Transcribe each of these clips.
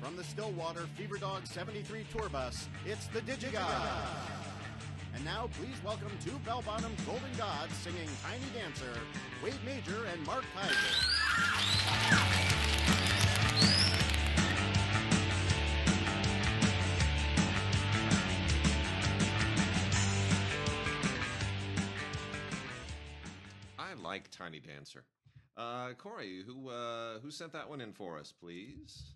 From the Stillwater Fever Dog 73 tour bus, it's the Digigods. And now, please welcome two bell bottom golden gods singing Tiny Dancer, Wade Major and Mark Kaiser. Like Tiny Dancer. Uh, Corey, who uh, who sent that one in for us, please?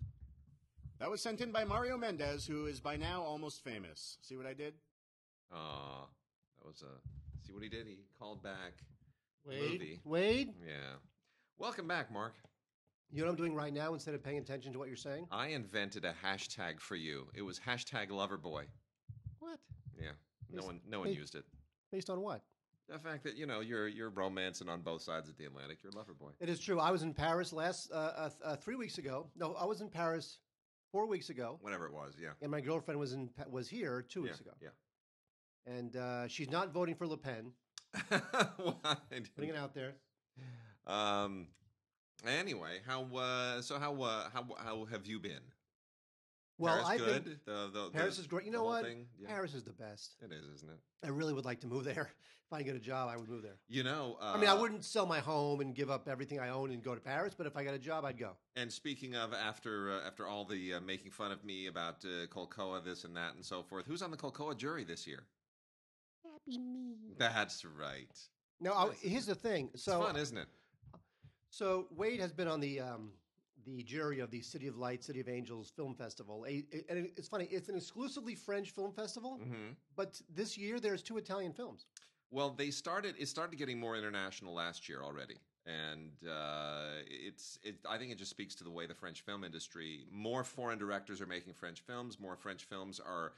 That was sent in by Mario Mendez, who is by now almost famous. See what I did? Aw, that was a. See what he did? He called back. Wade, movie. Wade, Yeah. Welcome back, Mark. you know what I'm doing right now instead of paying attention to what you're saying? I invented a hashtag for you. It was hashtag Loverboy. What? Yeah. No Based- one, no one based- used it. Based on what? The fact that you know you're you're romancing on both sides of the Atlantic. You're a lover boy. It is true. I was in Paris last uh, uh, uh, three weeks ago. No, I was in Paris four weeks ago, Whenever it was, yeah. and my girlfriend was in was here two weeks yeah, ago, Yeah. and uh, she's not voting for Le Pen. Putting it out there. Um. Anyway, how uh, so? How uh, how how have you been? Well, Paris I good. think the, the, Paris the- is great. You know what? thing? Yeah. Paris is the best. It is, isn't it? I really would like to move there. If I get a job, I would move there. You know. Uh, I mean, I wouldn't sell my home and give up everything I own and go to Paris, but if I got a job, I'd go. And speaking of, after uh, after all the uh, making fun of me about uh, Colcoa, this and that, and so forth, who's on the Colcoa jury this year? Happy me. That's right. No, here's the thing. So, it's fun, isn't it? so Wade has been on the um, the jury of the City of Light, City of Angels Film Festival, a, a- and it's funny. It's an exclusively French film festival, hmm but this year there's two Italian films. Well, they started. It started getting more international last year already, and uh, it's. It, I think it just speaks to the way the French film industry. More foreign directors are making French films. More French films are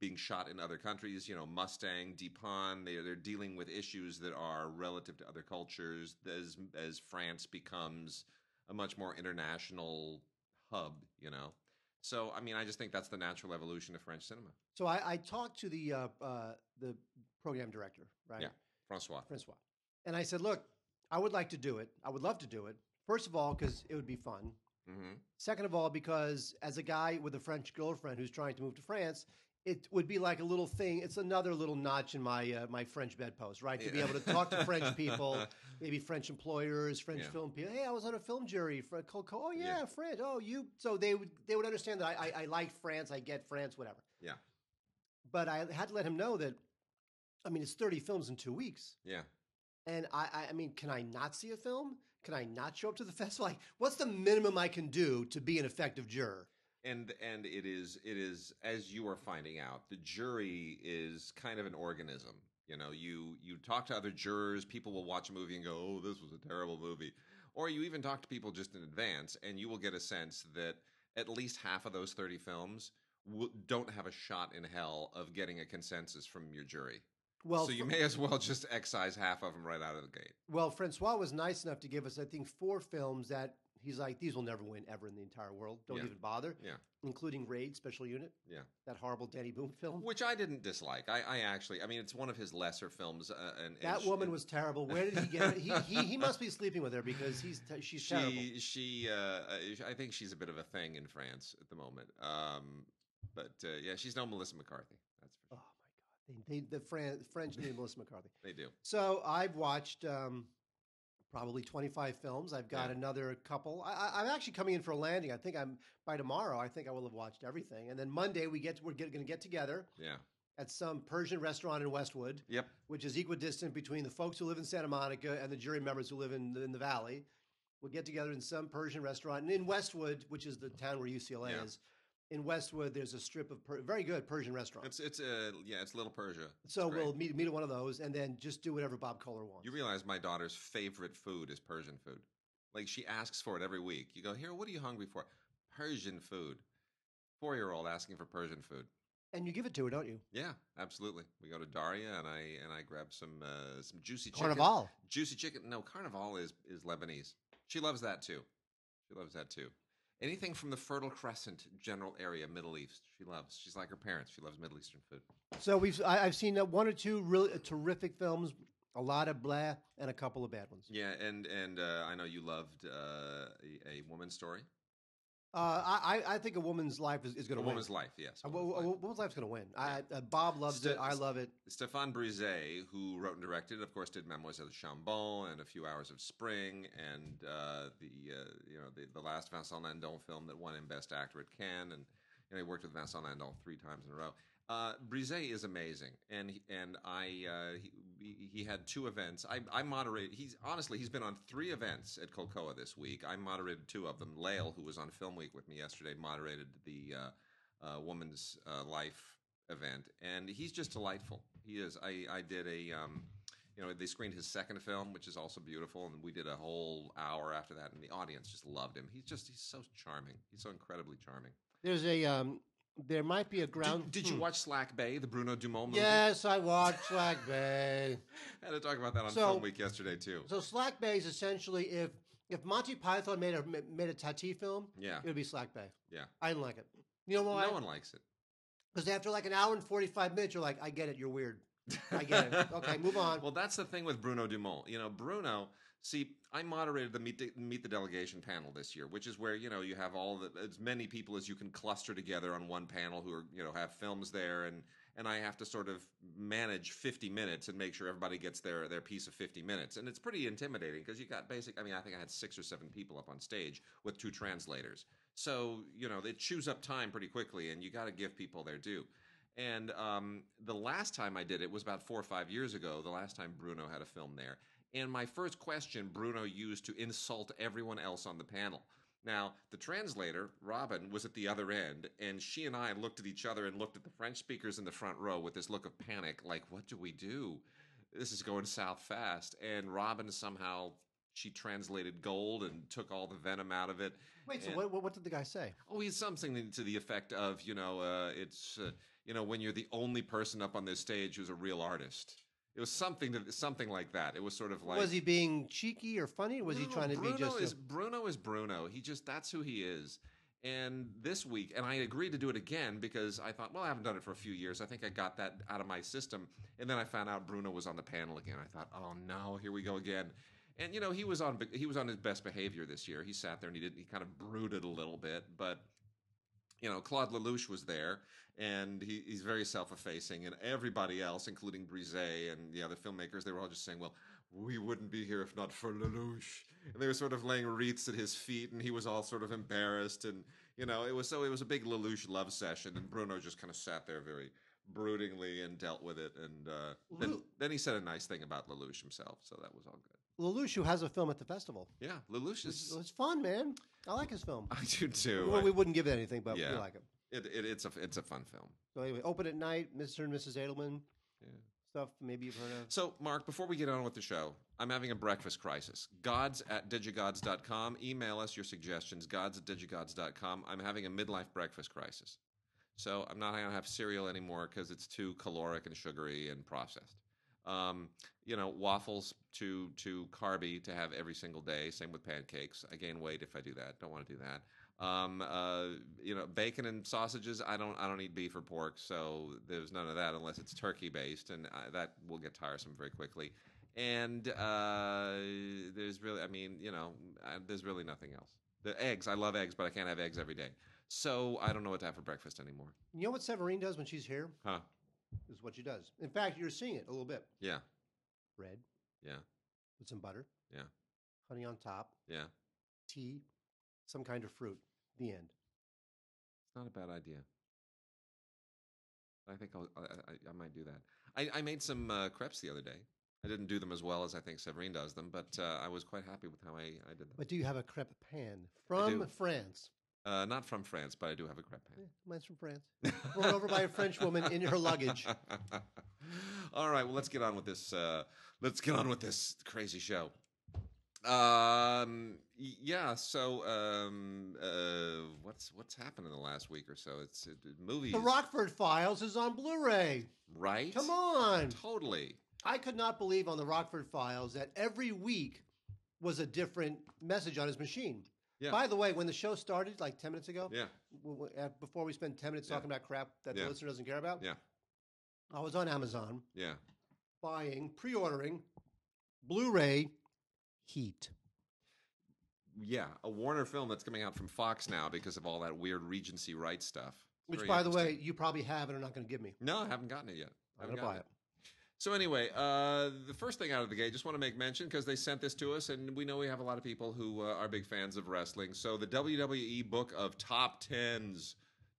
being shot in other countries. You know, Mustang, Dheepan. They they're dealing with issues that are relative to other cultures. As as France becomes a much more international hub, you know. So, I mean, I just think that's the natural evolution of French cinema. So I, I talked to the uh, uh, the program director, right? Yeah. Francois. Francois. And I said, look, I would like to do it. I would love to do it. First of all, because it would be fun. hmm Second of all, because as a guy with a French girlfriend who's trying to move to France, it would be like a little thing. It's another little notch in my uh, my French bedpost, right? To be able to talk to French people, maybe French employers, French Yeah. film people. Hey, I was on a film jury for a Colco. Oh yeah, Yeah. French. Oh you. So they would they would understand that I, I I like France. I get France. Whatever. Yeah. But I had to let him know that. I mean, it's thirty films in two weeks. Yeah. And I, I, I mean, can I not see a film? Can I not show up to the festival? Like, what's the minimum I can do to be an effective juror? And and it is it is as you are finding out the jury is kind of an organism you know? You you talk to other jurors people will watch a movie and go oh this was a terrible movie. Or you even talk to people just in advance and you will get a sense that at least half of those 30 films w- don't have a shot in hell of getting a consensus from your jury. Well, so you may as well just excise half of them right out of the gate. Well, Francois was nice enough to give us, I think, four films that he's like, these will never win ever in the entire world. Don't Yeah. even bother. Yeah. Including Raid Special Unit, yeah that horrible Dany Boon film. which i didn't dislike i, I actually i mean it's one of his lesser films uh, and and that woman was terrible. Where did he get it? He, he, he must be sleeping with her because he's te- she's terrible. she she uh, I think she's a bit of a thing in France at the moment. Um, but uh, yeah, she's no Melissa McCarthy. That's for Oh my God. They, they, the Fran- French need Melissa McCarthy. They do. So I've watched um, probably 25 films. I've got Yeah. another couple. I, I, I'm actually coming in for a landing. I think I'm by tomorrow. I think I will have watched everything. And then Monday we get we're going to get together Yeah. at some Persian restaurant in Westwood, Yep. which is equidistant between the folks who live in Santa Monica and the jury members who live in in the valley. We'll get together in some Persian restaurant and in Westwood, which is the town where UCLA Yeah. is. In Westwood, there's a strip of per- very good Persian restaurants. It's it's uh, yeah, it's Little Persia. So great. we'll meet meet at one of those and then just do whatever Bob Kohler wants. You realize my daughter's favorite food is Persian food. Like she asks for it every week. You go here. What are you hungry for? Persian food. Four year old asking for Persian food. and you give it to her, don't you? Yeah, absolutely. We go to Daria and I and I grab some uh, some juicy chicken. Carnival. Juicy chicken. No, Carnival is is Lebanese. She loves that too. She loves that too. Anything from the Fertile Crescent general area, Middle East, she loves. She's like her parents. She loves Middle Eastern food. So we've I, I've seen uh, one or two really uh, terrific films, a lot of blah, and a couple of bad ones. Yeah, and and uh, I know you loved uh, a, a woman's story. Uh, I I- think a woman's life is, is going to win. A woman's life, yes. A, Woman's a Life. wo- woman's life's going to win. I, uh, Bob loves it. I love it. Stéphane Brizé, who wrote and directed, of course, did Mademoiselle Chambon and A Few Hours of Spring, and uh, the uh, you know the, the last Vincent Lindon film that won him Best Actor at Cannes, and you know, he worked with Vincent Lindon three times in a row. Uh, Brizé is amazing, and he, and I uh, he, he- had two events. I, I moderated. He's honestly he's been on three events at Colcoa this week. I moderated two of them. Lael, who was on Film Week with me yesterday, moderated the uh, uh, Woman's uh, Life event, and he's just delightful. He is. I I did a. Um, you know, they screened his second film, which is also beautiful, and we did a whole hour after that, and the audience just loved him. He's just, he's so charming. He's so incredibly charming. There's a um, there might be a ground. Did, did you Hmm. watch Slack Bay, the Bruno Dumont movie? Yes, I watched Slack Bay. I had to talk about that on So- Film Week yesterday too. So Slack Bay is essentially if if Monty Python made a made a Tati film, Yeah, it would be Slack Bay. yeah. I didn't like it. You know why? No one likes it. Because after like an hour and forty five minutes, you're like, I get it. You're weird. I get it. Okay, move on. Well, that's the thing with Bruno Dumont. You know, Bruno. See, I moderated the meet the, meet the delegation panel this year, which is where you know you have all the as many people as you can cluster together on one panel who are you know have films there, and and I have to sort of manage fifty minutes and make sure everybody gets their their piece of fifty minutes, and it's pretty intimidating because you got basic. I mean, I think I had six or seven people up on stage with two translators, so you know they chews up time pretty quickly, and you got to give people their due. And um, the last time I did it was about four or five years ago. The last time Bruno had a film there. And my first question Bruno used to insult everyone else on the panel. Now, the translator, Robin, was at the other end, and she and I looked at each other and looked at the French speakers in the front row with this look of panic like, what do we do? This is going south fast. And Robin somehow. She translated gold and took all the venom out of it. Wait, so and- what, what, what did the guy say? Oh, he's something to the effect of, you know, uh, it's, uh, you know, when you're the only person up on this stage who's a real artist. It was something to, something like that. It was sort of like was he being cheeky or funny? Or was he trying to Bruno be just? is a- Bruno is Bruno. He just that's who he is. And this week, and I agreed to do it again because I thought, well, I haven't done it for a few years. I think I got that out of my system. And then I found out Bruno was on the panel again. I thought, oh no, here we go again. And you know, he was on he was on his best behavior this year. He sat there and he did he kind of brooded a little bit, but you know, Claude Lelouch was there, and he, he's very self-effacing, and everybody else, including Brizé and the other filmmakers, they were all just saying, "Well, we wouldn't be here if not for Lelouch." And they were sort of laying wreaths at his feet, and he was all sort of embarrassed, and you know, it was so it was a big Lelouch love session, and Bruno just kind of sat there very broodingly and dealt with it, and uh, then, then he said a nice thing about Lelouch himself, so that was all good. Lelouch, who has a film at the festival. Yeah, Lelouch It's, is. it's fun, man. I like his film. I do too. Well, we wouldn't give it anything, but Yeah. we like it. it, it, it's a it's a fun film. So anyway, open at night, Mr. and Mrs. Adelman Yeah. stuff. Maybe you've heard of. So, Mark, before we get on with the show, I'm having a breakfast crisis. Gods at digigods.com. Email us your suggestions, gods at digigods.com. I'm having a midlife breakfast crisis. So, I'm not going to have cereal anymore because it's too caloric and sugary and processed. Um, you know, waffles to too carby to have every single day. Same with pancakes. I gain weight if I do that. Don't want to do that. Um, uh, you know, bacon and sausages. I don't. I don't eat beef or pork, so there's none of that unless it's turkey based, and I, that will get tiresome very quickly. And uh, there's really, I mean, you know, uh, there's really nothing else. The eggs. I love eggs, but I can't have eggs every day. So I don't know what to have for breakfast anymore. You know what Severine does when she's here? Huh? Is what she does. In fact, you're seeing it a little bit. Yeah. Bread Yeah. with some butter. Yeah. Honey on top. Yeah. Tea. Some kind of fruit. The end. It's not a bad idea. I think I'll, I, I, I might do that. I, I made some uh, crepes the other day. I didn't do them as well as I think Severine does them, but uh, I was quite happy with how I, I did them. But do you have a crepe pan from. France? Uh, not from France, but I do have a crepe pan. mine's from France. Brought over by a French woman in her luggage. All right, well, let's get on with this. Uh, let's get on with this crazy show. Um, yeah. So, um, uh, what's what's happened in the last week or so? It's it, movies, The Rockford Files is on Blu-ray. right? Come on. totally. I could not believe on the Rockford Files that every week was a different message on his machine. Yeah. By the way, when the show started, like ten minutes ago, Yeah. w- w- uh, before we spend ten minutes Yeah. talking about crap that Yeah. the listener doesn't care about, Yeah. I was on Amazon Yeah. buying, pre-ordering Blu-ray Heat. Yeah. A Warner film that's coming out from Fox now because of all that weird Regency rights stuff. It's Which, by the way, you probably have and are not going to give me. no, I haven't gotten it yet. I'm going to buy gotten it. So anyway, uh, the first thing out of the gate, just want to make mention because they sent this to us, and we know we have a lot of people who uh, are big fans of wrestling. So the WWE book of top tens,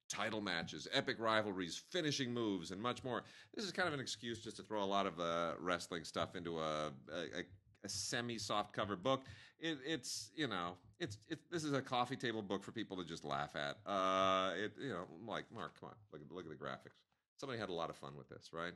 title matches, epic rivalries, finishing moves, and much more. This is kind of an excuse just to throw a lot of uh, wrestling stuff into a, a, a, a semi-soft cover book. It, it's you know, it's it, this is a coffee table book for people to just laugh at. Uh, it you know, like Mark, come on, look at look at the graphics. Somebody had a lot of fun with this, right?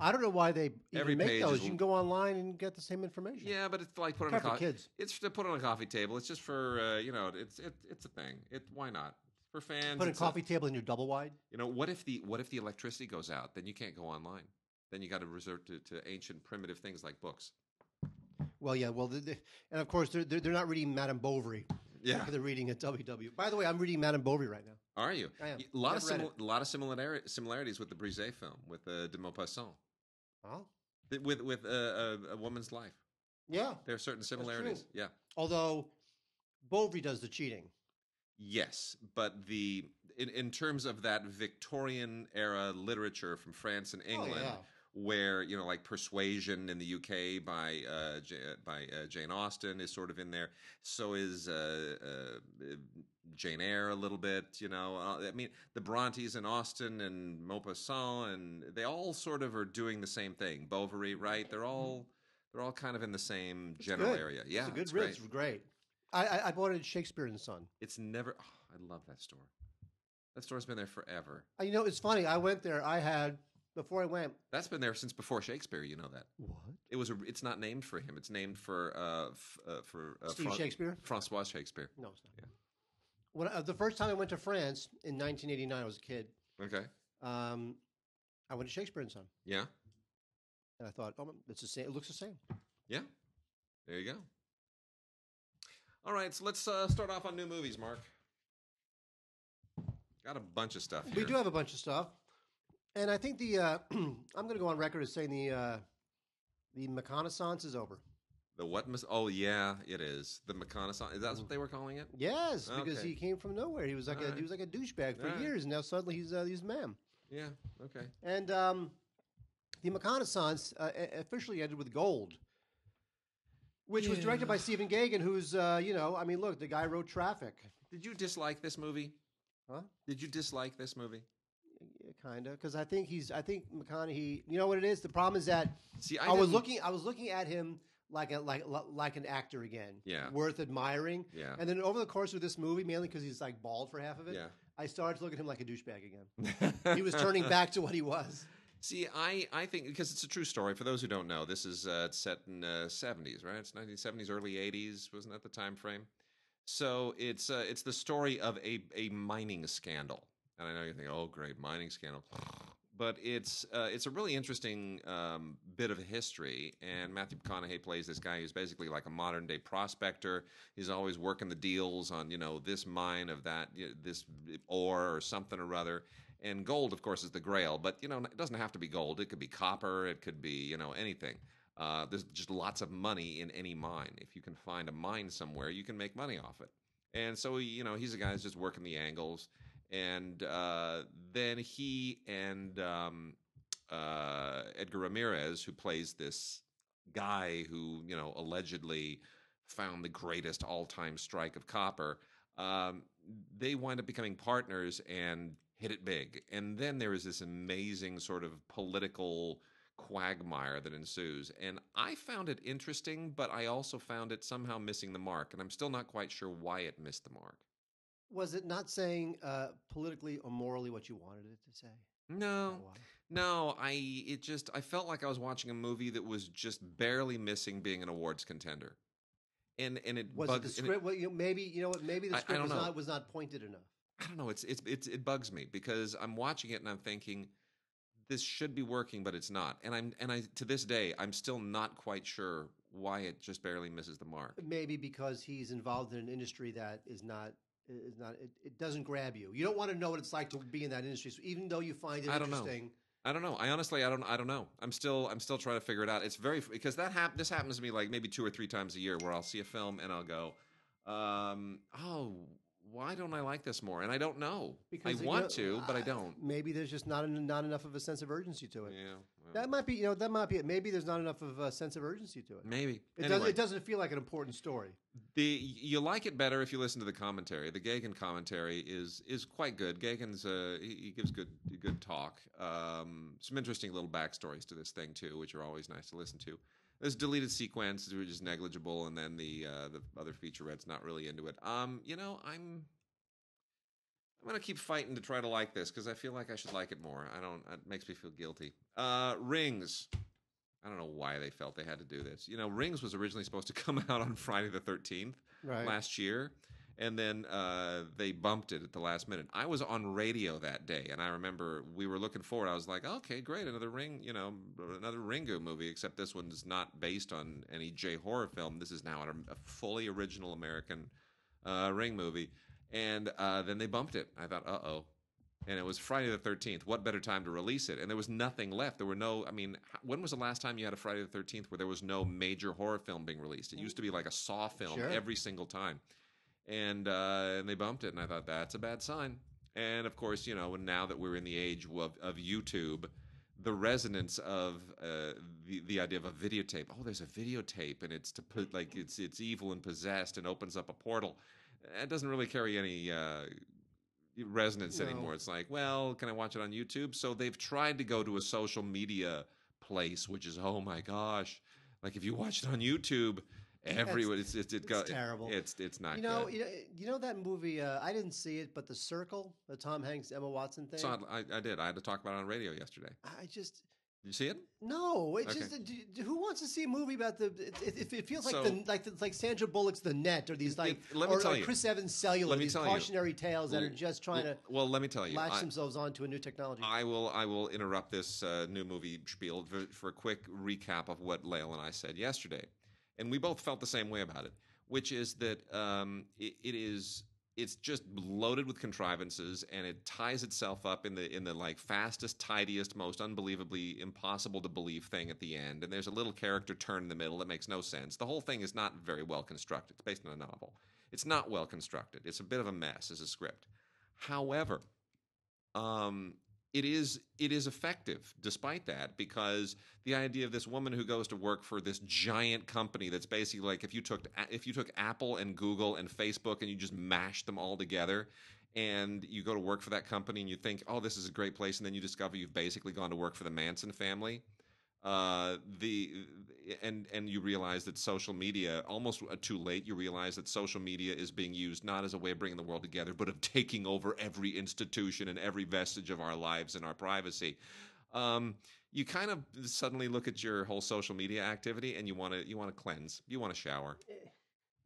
I don't know why they even Every make page those. is- You can go online and get the same information. Yeah, but it's like put on a for co- kids. It's to put on a coffee table. It's just for uh, you know, it's it, it's a thing. It why not for fans? Put a it's coffee table in your double wide. you know, what if the what if the electricity goes out? Then you can't go online. Then you got to resort to, to ancient primitive things like books. Well, yeah. Well, the, the, and of course they're, they're they're not reading Madame Bovary. Yeah, They're reading at WW. By the way, I'm reading Madame Bovary right now. are you? I am. A lot of Never read simil- a lot of similar- similarities with the Brizé film with uh, de Maupassant, Oh, Th- with with uh, a, a woman's life. yeah. There are certain similarities. Yeah. Although Bovary does the cheating. Yes, but the in, in terms of that Victorian era literature from France and England, Oh, yeah. Where you know, like Persuasion in the UK by uh, J- by uh, Jane Austen is sort of in there. So is uh, uh, Jane Eyre a little bit. You know, uh, I mean, the Brontes and Austen and Maupassant, and they all sort of are doing the same thing. Bovary, right? They're all they're all kind of in the same general Good. area. Yeah, it's a good it's read. great. It's great. I, I, I bought it at Shakespeare and Son. It's never. Oh, I love that store. That store's been there forever. Uh, You know, it's funny. I went there. I had before I went. That's been there since before Shakespeare. You know that. What? It was. A, it's not named for him. It's named for uh, f- uh, for uh, Steve Shakespeare? Francois Shakespeare. No, it's not. Yeah. When I, the first time I went to France in 1989, I was a kid. Okay. Um, I went to Shakespeare and Son, Yeah. and I thought, oh, it's the same. It looks the same. Yeah. There you go. All right. So let's uh, start off on new movies, Mark. Got a bunch of stuff. We do have a bunch of stuff, and I think the uh, I'm going to go on record as saying the uh, the McConaissance is over. the what? Mis- oh yeah, it is the McConaissance. Is that what they were calling it? Yes, because he came from nowhere. He was like All a right. he was like a douchebag for All right. years, and now suddenly he's uh, he's a man. Yeah. Okay. And um, the McConaissance uh, officially ended with Gold, which was directed by Yeah. Stephen Gaghan, who's uh, you know, I mean, look, the guy wrote Traffic, Did you dislike this movie? huh? Did you dislike this movie? Kind of, because I think he's, I think McConaughey. You know what it is? The problem is that See, I, I, was didn't- looking, I was looking at him like a like like an actor again, Yeah. worth admiring. Yeah. And then over the course of this movie, mainly because he's like bald for half of it, Yeah. I started to look at him like a douchebag again. he was turning back to what he was. See, I, I think because it's a true story. For those who don't know, this is uh, set in uh, 70s, right? It's 1970s, early 80s, wasn't that the time frame? So it's uh, it's the story of a a mining scandal, and I know you think, oh, great mining scandal, but it's uh, it's a really interesting um, bit of history. And Matthew McConaughey plays this guy who's basically like a modern day prospector. He's always working the deals on you know this mine of that you know, this ore or something or other. And gold, of course, is the grail, but you know it doesn't have to be gold. It could be copper. It could be you know anything. Uh, there's just lots of money in any mine. If you can find a mine somewhere, you can make money off it. And so, you know, he's a guy who's just working the angles. And uh, then he and um, uh, Edgar Ramirez, who plays this guy who, you know, allegedly found the greatest all time strike of copper, um, they wind up becoming partners and hit it big. And then there is this amazing sort of political quagmire that ensues. And I found it interesting, but I also found it somehow missing the mark. And I'm still not quite sure why it missed the mark. Was it not saying uh, politically or morally what you wanted it to say? No, no, I it just I felt like I was watching a movie that was just barely missing being an awards contender. And and it Was it the bugs script? well, you know, maybe you know what? Maybe the I- I script was know. not was not pointed enough. I don't know. It's it's it's it bugs me because I'm watching it and I'm thinking this should be working, but it's not. And I'm and I to this day I'm still not quite sure why it just barely misses the mark. Maybe because he's involved in an industry that is not is not it, it doesn't grab you. You don't want to know what it's like to be in that industry, so even though you find it I don't know. interesting. I don't know. I honestly, I don't. I don't know. I'm still. I'm still trying to figure it out. It's very because that hap- This happens to me like maybe two or three times a year, where I'll see a film and I'll go, um, "Oh, why don't I like this more?" And I don't know. Because I want know, to, but I don't. Maybe there's just not not enough of a sense of urgency to it. Yeah. That might be you know that might be it. Maybe there's not enough of a sense of urgency to it. maybe. It, Anyway, does, it doesn't feel like an important story. the you like it better if you listen to the commentary. The Gaghan commentary is is quite good. Gaghan's uh, he, he gives good good talk. Um, some interesting little backstories to this thing too, which are always nice to listen to. This deleted sequence, which is negligible, and then the uh, the other featurette's not really into it. Um, you know, I'm I'm gonna keep fighting to try to like this because I feel like I should like it more. I don't. It makes me feel guilty. Uh, Rings. I don't know why they felt they had to do this. You know, Rings was originally supposed to come out on Friday the 13th Right. last year, and then uh, they bumped it at the last minute. I was on radio that day, and I remember we were looking forward. I was like, okay, great, another Ring, you know, another Ringo movie, except this one's not based on any J horror film. This is now a, a fully original American uh, Ring movie. And uh, then they bumped it. I thought, uh oh. And it was Friday the 13th. What better time to release it? And there was nothing left. There were no, I mean, when was the last time you had a Friday the 13th where there was no major horror film being released? It used to be like a Saw film Sure. every single time. And, uh, and they bumped it. And I thought, that's a bad sign. And of course, you know, now that we're in the age of, of YouTube, the resonance of uh, the the idea of a videotape. Oh, there's a videotape, and it's to put like it's it's evil and possessed, and opens up a portal. It doesn't really carry any uh, resonance No. anymore. It's like, well, can I watch it on YouTube? So they've tried to go to a social media place, which is oh my gosh, like if you watch it on YouTube, everyone it's it's, it it's terrible. It's it's not You know, good. you know, you know that movie. Uh, I didn't see it, but The Circle, the Tom Hanks Emma Watson thing. So I, I did. I had to talk about it on radio yesterday. I just you see it? no. It Okay. just who wants to see a movie about the? It, it, it feels like So- the like the, like Sandra Bullock's The Net or these like it- let me or, tell you. Chris Evans Cellular. Let me these tell you. cautionary tales that are just trying to Well, let me tell you. latch I- themselves onto a new technology. I will I will interrupt this uh, new movie spiel for, for a quick recap of what Lael and I said yesterday, and we both felt the same way about it, which is that um, it is it's just loaded with contrivances and it ties itself up in the in the like fastest, tidiest, most unbelievably impossible to believe thing at the end. And there's a little character turn in the middle that makes no sense. The whole thing is not very well constructed. It's based on a novel. It's not well constructed. It's a bit of a mess as a script. However, um, it is it is effective despite that because the idea of this woman who goes to work for this giant company that's basically like if you took if you took Apple and Google and Facebook and you just mashed them all together and you go to work for that company and you think oh this is a great place and then you discover you've basically gone to work for the Manson family uh, the and and you realize that social media almost uh, too late you realize that social media is being used not as a way of bringing the world together but of taking over every institution and every vestige of our lives and our privacy um, you kind of suddenly look at your whole social media activity and you want to you want to cleanse you want to shower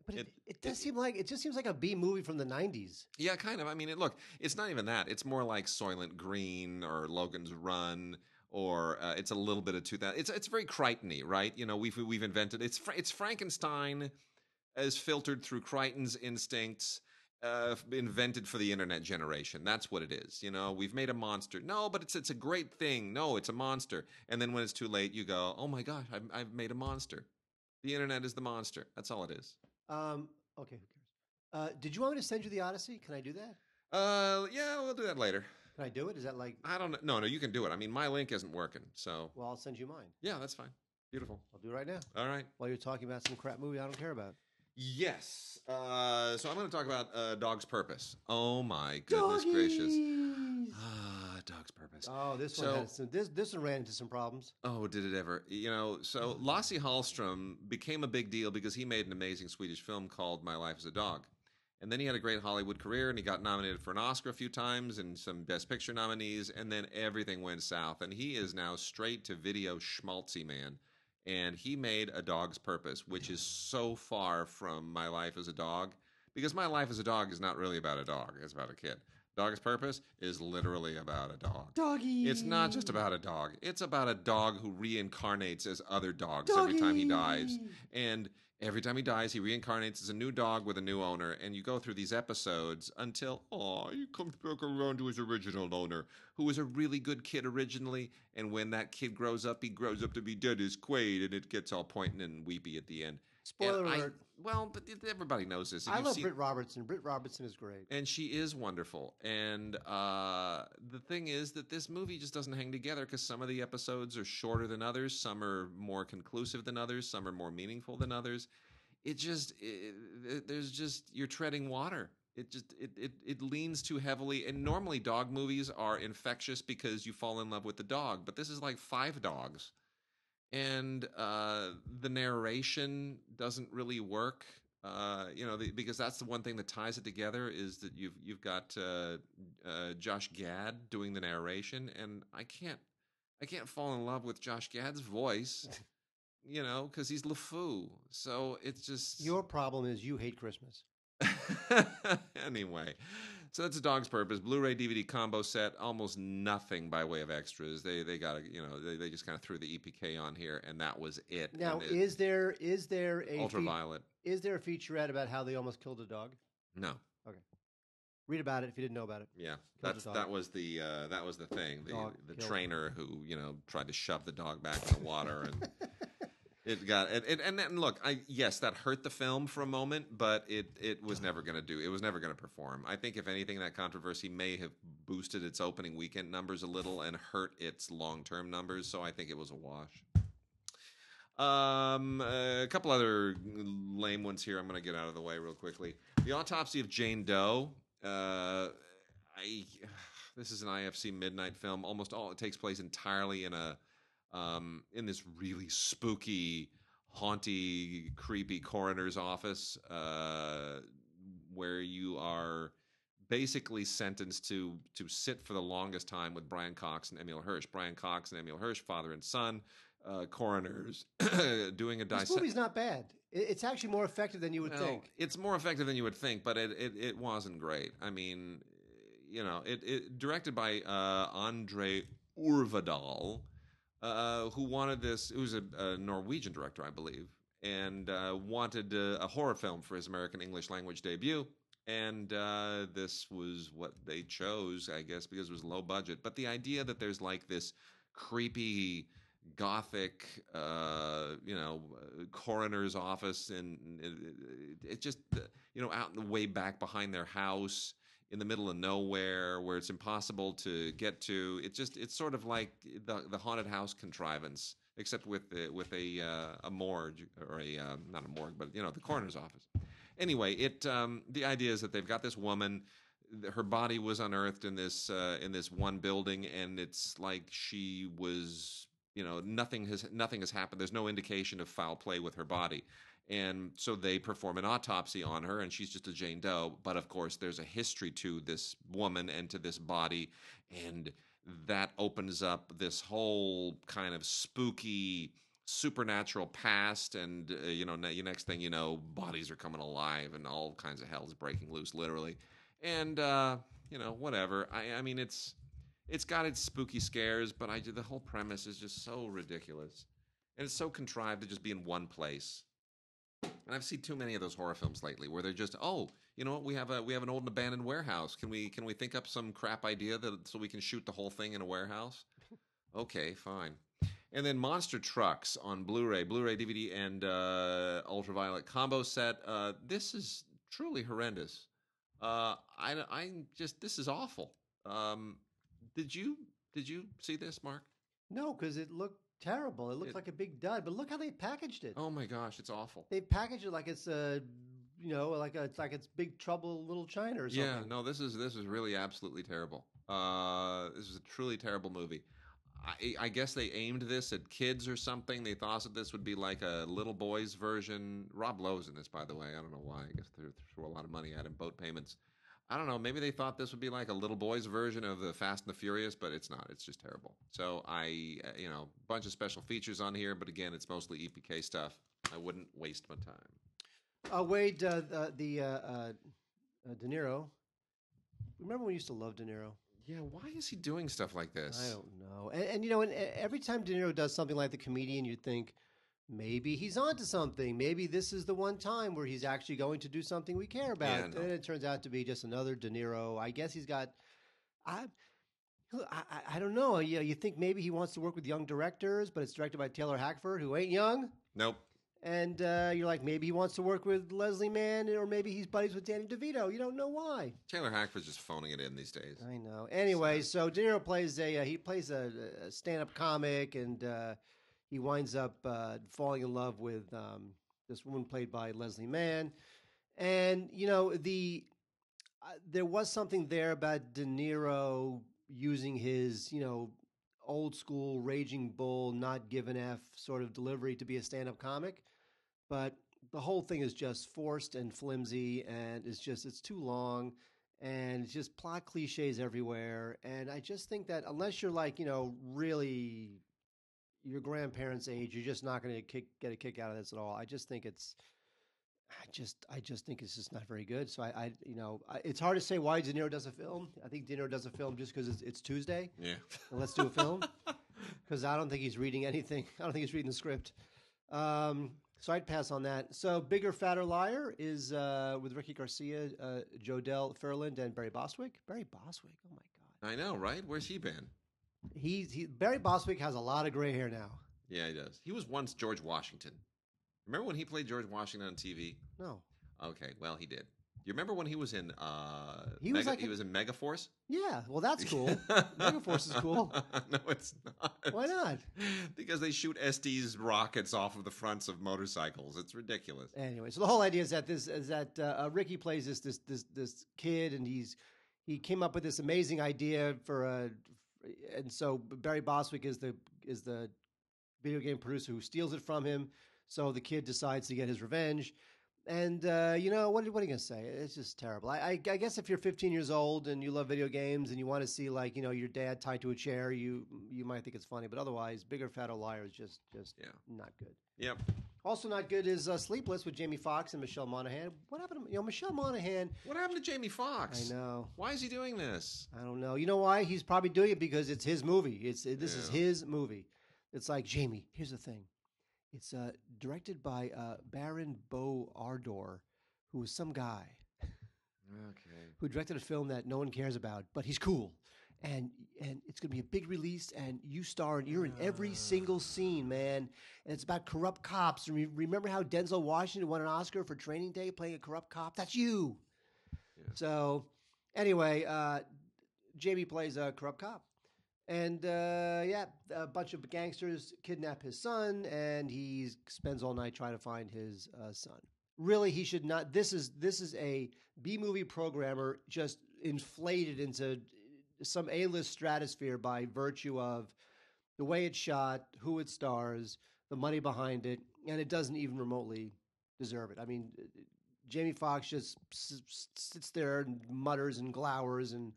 but it, it- it, does it- seem like it just seems like a B movie from the '90s. Yeah, kind of. I mean, it, look, it's not even that. It's more like Soylent Green or Logan's Run, or uh, it's a little bit of 2000. It's it's very Crichton-y, right? You know, we've we've invented it's it's Frankenstein as filtered through Crichton's instincts. Uh, invented for the internet generation. That's what it is. You know, we've made a monster. No, but it's it's a great thing. No, it's a monster. And then when it's too late, you go, "Oh my gosh, I've, I've made a monster." The internet is the monster. That's all it is. Um, okay, who cares? Uh, did you want me to send you the Odyssey? Can I do that? Uh, yeah, we'll do that later. Can I do it? Is that like? I don't know. No, no, you can do it. I mean, my link isn't working. So, Well, I'll send you mine. yeah, that's fine. Beautiful. I'll do it right now. All right. While you're talking about some crap movie I don't care about. Yes. Uh, so I'm going to talk about uh, Dog's Purpose. Oh, my goodness gracious. Ah, Dog's Purpose. Oh, this So- one had some. This this one ran into some problems. Oh, did it ever? You know, so Lasse Hallstrom became a big deal because he made an amazing Swedish film called My Life as a Dog. And then he had a great Hollywood career and he got nominated for an Oscar a few times and some Best Picture nominees. And then everything went south. And he is now straight to video schmaltzy man. And he made A Dog's Purpose, which is so far from My Life as a Dog because My Life as a Dog is not really about a dog, it's about a kid. Dog's Purpose is literally about a dog. Doggy. It's not just about a dog. It's about a dog who reincarnates as other dogs every time he dies. And every time he dies, he reincarnates as a new dog with a new owner. And you go through these episodes until, oh, he comes back around to his original owner, who was a really good kid originally. And when that kid grows up, he grows up to be Dennis Quaid, and it gets all pointing and weepy at the end. Spoiler I- alert. well, but everybody knows this. I love seen- Britt Robertson. Britt Robertson is great. and she is wonderful. And uh, the thing is that this movie just doesn't hang together because some of the episodes are shorter than others, some are more conclusive than others, some are more meaningful than others. It just it, it- there's just you're treading water. It just it, it it leans too heavily. And normally dog movies are infectious because you fall in love with the dog, but this is like five dogs and uh, the narration doesn't really work. Uh, you know, the, because that's the one thing that ties it together is that you've you've got uh, uh, Josh Gad doing the narration, and I can't I can't fall in love with Josh Gad's voice, you know, because he's LeFou. So it's just Your problem is you hate Christmas. anyway, so that's a dog's purpose. Blu-ray DVD combo set, almost nothing by way of extras. They they got a, you know they, they just kind of threw the EPK on here, and that was it. Now, it- is there is there a fe- ultraviolet? is there a featurette about how they almost killed a dog? No, Okay. Read about it if you didn't know about it. yeah, Killed that's that was the uh, that was the thing. The Dog the trainer who you know tried to shove the dog back in the water and. It got it, and then look, I yes, that hurt the film for a moment, but it it was never going to do. It was never going to perform. I think if anything, that controversy may have boosted its opening weekend numbers a little and hurt its long term numbers. So I think it was a wash. Um, a couple other lame ones here. I'm going to get out of the way real quickly. The autopsy of Jane Doe. Uh, I this is an IFC midnight film. Almost all it takes place entirely in a um, in this really spooky, haunty, creepy coroner's office uh, where you are basically sentenced to to sit for the longest time with Brian Cox and Emile Hirsch. Brian Cox and Emile Hirsch, father and son, uh, coroners, doing a This movie's not bad. It's actually more effective than you would think. It's more effective than you would think, but it, it, it wasn't great. I mean, you know, it, it directed by uh, André Øvredal, uh, who wanted this. It was a, a Norwegian director, I believe, and uh, wanted uh, a horror film for his American English language debut. And uh, this was what they chose, I guess, because it was low budget. But the idea that there's like this creepy gothic uh you know coroner's office and it, it, it just uh, you know out in the way back behind their house in the middle of nowhere where it's impossible to get to. It just it's sort of like the the haunted house contrivance except with the, with a uh, a morgue or a uh, not a morgue but you know the coroner's office. Anyway it um the idea is that they've got this woman her body was unearthed in this uh, in this one building and it's like she was you know nothing has nothing has happened. There's no indication of foul play with her body and so they perform an autopsy on her and she's just a jane doe. But of course there's a history to this woman and to this body and that opens up this whole kind of spooky supernatural past. And uh, you know ne- next thing you know bodies are coming alive and all kinds of hell is breaking loose literally. And uh you know whatever. I i mean it's it's got its spooky scares, but I the whole premise is just so ridiculous, and it's so contrived to just be in one place. And I've seen too many of those horror films lately, where they're just, oh, you know what, we have a we have an old and abandoned warehouse. Can we can we think up some crap idea that so we can shoot the whole thing in a warehouse? okay, fine. And then Monster Trucks on Blu-ray, Blu-ray, DVD, and uh, Ultraviolet combo set. Uh, this is truly horrendous. Uh, I I just this is awful. Um, did you did you see this, Mark? No, because it looked terrible. It looks It- like a big dud. But look how they packaged it. Oh my gosh, it's awful. They packaged it like it's a, you know, like a, it's like it's Big Trouble Little China or something. Yeah, no, this is this is really absolutely terrible. Uh, this is a truly terrible movie. I, I guess they aimed this at kids or something. They thought that this would be like a little boy's version. Rob Lowe's in this, by the way. I don't know why. I guess they threw a lot of money at him, boat payments. I don't know. Maybe they thought this would be like a little boy's version of the Fast and the Furious, but it's not. It's just terrible. So I, uh, you know, bunch of special features on here, but again, it's mostly EPK stuff. I wouldn't waste my time. Uh, Wade, uh, the, the uh, uh, De Niro Remember when we used to love De Niro? Yeah, why is he doing stuff like this? I don't know. And, and you know, and every time De Niro does something like the comedian, you think maybe he's onto something. Maybe this is the one time where he's actually going to do something we care about. Yeah, no. And it turns out to be just another De Niro. I guess he's got. I. I, I- don't know. You, you think maybe he wants to work with young directors, but it's directed by Taylor Hackford, who ain't young. Nope. And uh, you're like, maybe he wants to work with Leslie Mann, or maybe he's buddies with Danny DeVito. You don't know why. Taylor Hackford's just phoning it in these days. I know. Anyway, so De Niro plays a uh, he plays a, a stand-up comic, and uh, he winds up uh, falling in love with um, this woman played by Leslie Mann, and you know the uh, there was something there about De Niro using his you know old school raging bull, not give an f sort of delivery to be a stand-up comic, but the whole thing is just forced and flimsy, and it's just it's too long and it's just plot cliches everywhere. And I just think that unless you're like, you know, really your grandparents' age, you're just not going to kick, get a kick out of this at all. I just think it's, I just, I just think it's just not very good. So I, I you know, I, it's hard to say why De Niro does a film. I think De Niro does a film just because it's, it's Tuesday Yeah. and let's do a film. Because I don't think he's reading anything. I don't think he's reading the script. Um, so I'd pass on that. So bigger, fatter liar is uh, with Ricky Garcia, uh, Jodelle Ferland, and Barry Bostwick. Barry Bostwick. Oh my God. I know, right? Where's he been? He's he, Barry Bostwick has a lot of gray hair now. Yeah, he does. He was once George Washington. Remember when he played George Washington on TV? No. Okay, well, he did. You remember when he was in uh He was Mega, like he was in Megaforce? Yeah. Well, that's cool. Megaforce is cool. no, it's not. Why not? Because they shoot Estes rockets off of the fronts of motorcycles. It's ridiculous. Anyway, so the whole idea is that this is that uh, uh, Ricky plays this this this this kid, and he's he came up with this amazing idea for a, and so Barry Bostwick is the is the video game producer who steals it from him. So the kid decides to get his revenge. And uh, you know what? What are you gonna say? It's just terrible. I, I, I guess if you're 15 years old and you love video games and you want to see like you know your dad tied to a chair, you you might think it's funny. But otherwise, bigger fatter liar is just just Yeah. not good. Yep. Also not good is uh, Sleepless with Jamie Foxx and Michelle Monaghan. What happened to you know Michelle Monaghan? What happened to Jamie Foxx? I know. Why is he doing this? I don't know. You know why? He's probably doing it because it's his movie. It's this is his movie. It's like Jamie. Here's the thing. It's uh, directed by uh, Baran bo Odar, who is some guy Okay. who directed a film that no one cares about, but he's cool. And and it's gonna be a big release, and you star, and you're in every single scene, man. And it's about corrupt cops. And re- remember how Denzel Washington won an Oscar for Training Day playing a corrupt cop? That's you. Yeah. So, anyway, uh, Jamie plays a corrupt cop, and uh, yeah, a bunch of gangsters kidnap his son, and he spends all night trying to find his uh, son. Really, he should not. This is this is a B movie programmer just inflated into some A list stratosphere by virtue of the way it's shot, who it stars, the money behind it, and it doesn't even remotely deserve it. I mean, Jamie Foxx just sits there and mutters and glowers, and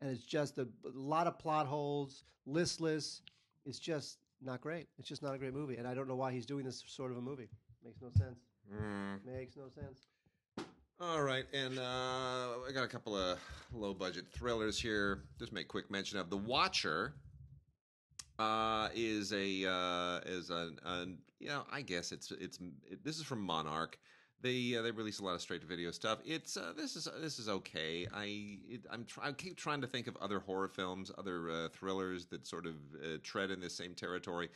and it's just a, a lot of plot holes, listless. It's just not great. It's just not a great movie, and I don't know why he's doing this sort of a movie. Makes no sense. Mm. Makes no sense. All right, and uh, I got a couple of low budget thrillers here. Just make quick mention of The Watcher. Uh, is a uh, is a, a you know I guess it's it's it, this is from Monarch. They uh, they release a lot of straight to video stuff. It's uh, this is this is okay. I it, I'm try, I keep trying to think of other horror films, other uh, thrillers that sort of uh, tread in this same territory,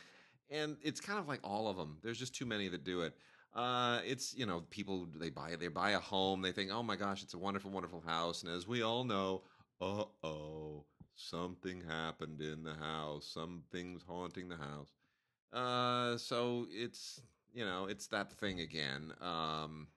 and it's kind of like all of them. There's just too many that do it. Uh, it's you know people they buy they buy a home they think oh my gosh it's a wonderful wonderful house. And as we all know uh oh something happened in the house. Something's haunting the house. Uh so it's you know it's that thing again. Um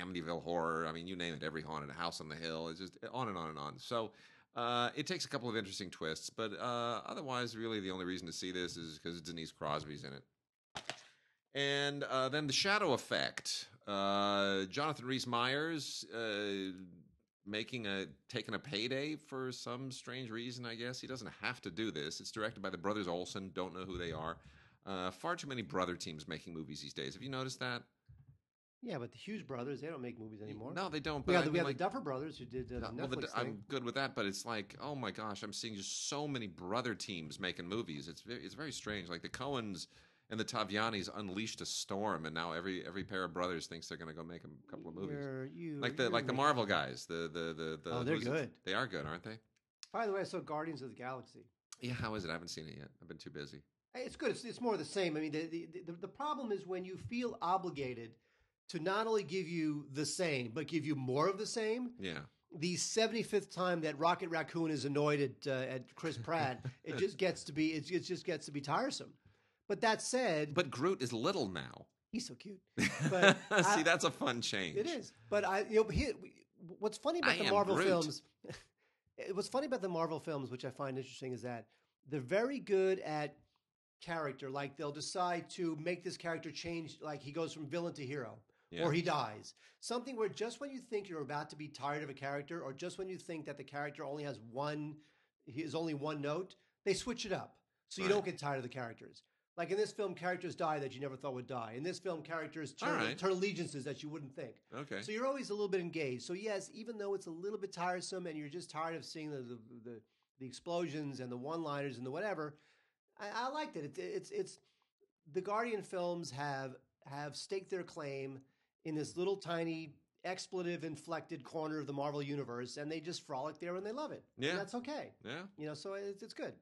Amityville horror I mean you name it every haunted house on the hill it's just on and on and on. So uh, it takes a couple of interesting twists, but uh, otherwise, really, the only reason to see this is because Denise Crosby's in it. And uh, then the Shadow Effect. Uh, Jonathan Rhys Myers uh, making a taking a payday for some strange reason. I guess he doesn't have to do this. It's directed by the brothers Olson. Don't know who they are. Uh, far too many brother teams making movies these days. Have you noticed that? Yeah, but the Hughes brothers, they don't make movies anymore. No, they don't. we But I the, we have like, the Duffer brothers who did uh, no, the well, the- Netflix I'm good with that, but it's like, oh my gosh, I'm seeing just so many brother teams making movies. It's very, it's very strange. Like the Coens and the Tavianis unleashed a storm, and now every every pair of brothers thinks they're going to go make a couple of movies. You- like the like the Marvel guys, the the the, the Oh, they're who's it? good. They are good, aren't they? By the way, I saw Guardians of the Galaxy. Yeah, how is it? I haven't seen it yet. I've been too busy. It's good. It's, it's more of the same. I mean, the, the, the, the problem is when you feel obligated to not only give you the same, but give you more of the same. Yeah. The 75th time that Rocket Raccoon is annoyed at, uh, at Chris Pratt, it just gets to be it just gets to be tiresome. But that said, But Groot is little now. he's so cute. But See, I- that's a fun change. It is. But I, you know, here, what's funny about I the Marvel Groot. films, what's funny about the Marvel films, which I find interesting, is that they're very good at character. Like they'll decide to make this character change, like he goes from villain to hero. Yeah. Or he dies. Something where just when you think you're about to be tired of a character, or just when you think that the character only has one, he has only one note, they switch it up so you don't get tired of the characters. Like in this film, characters die that you never thought would die. In this film, characters turn, right. turn allegiances that you wouldn't think. Okay. So you're always a little bit engaged. So yes, even though it's a little bit tiresome and you're just tired of seeing the the, the, the explosions and the one-liners and the whatever, I, I liked it. It's it's it's the Guardian films have have staked their claim in this little tiny expletive inflected corner of the Marvel universe, and they just frolic there and they love it. Yeah. and that's okay. yeah. You know, so it's it's good.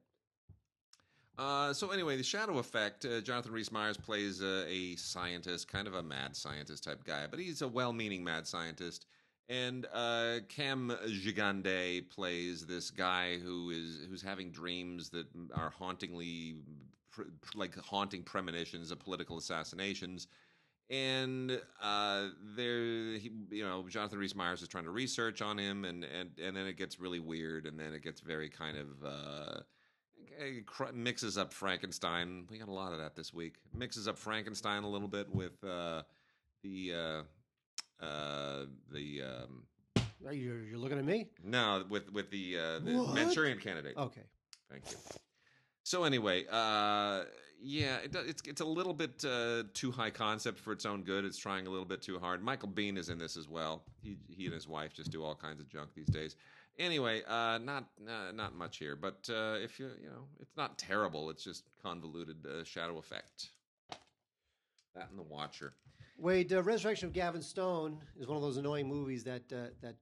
Uh, so anyway, the Shadow Effect. Uh, Jonathan Rhys Meyers plays uh, a scientist, kind of a mad scientist type guy, but he's a well-meaning mad scientist. And uh, Cam Gigandet plays this guy who is who's having dreams that are hauntingly, pr- like haunting premonitions of political assassinations. And uh, there, he, you know, Jonathan Rhys Meyers is trying to research on him, and, and and then it gets really weird, and then it gets very kind of. Mixes up Frankenstein. We got a lot of that this week. Mixes up Frankenstein a little bit with uh, the uh, uh, the um, Are you you're looking at me? no with with the uh, the What? Manchurian Candidate. Okay. Thank you. So anyway, uh, yeah, it, do- it's it's a little bit uh, too high concept for its own good. It's trying a little bit too hard. Michael Biehn is in this as well. He he and his wife just do all kinds of junk these days. Anyway, uh, not uh, not much here, but uh, if you you know, it's not terrible. It's just convoluted uh, shadow effect. That and the Watcher. Wade, uh, Resurrection of Gavin Stone is one of those annoying movies that uh, that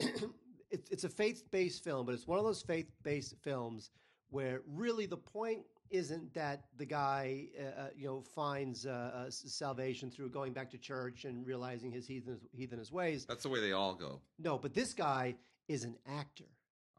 it's it's a faith based film, but it's one of those faith based films where really the point isn't that the guy uh, you know finds uh, uh, salvation through going back to church and realizing his heathen heathenist ways. That's the way they all go. No, but this guy is an actor.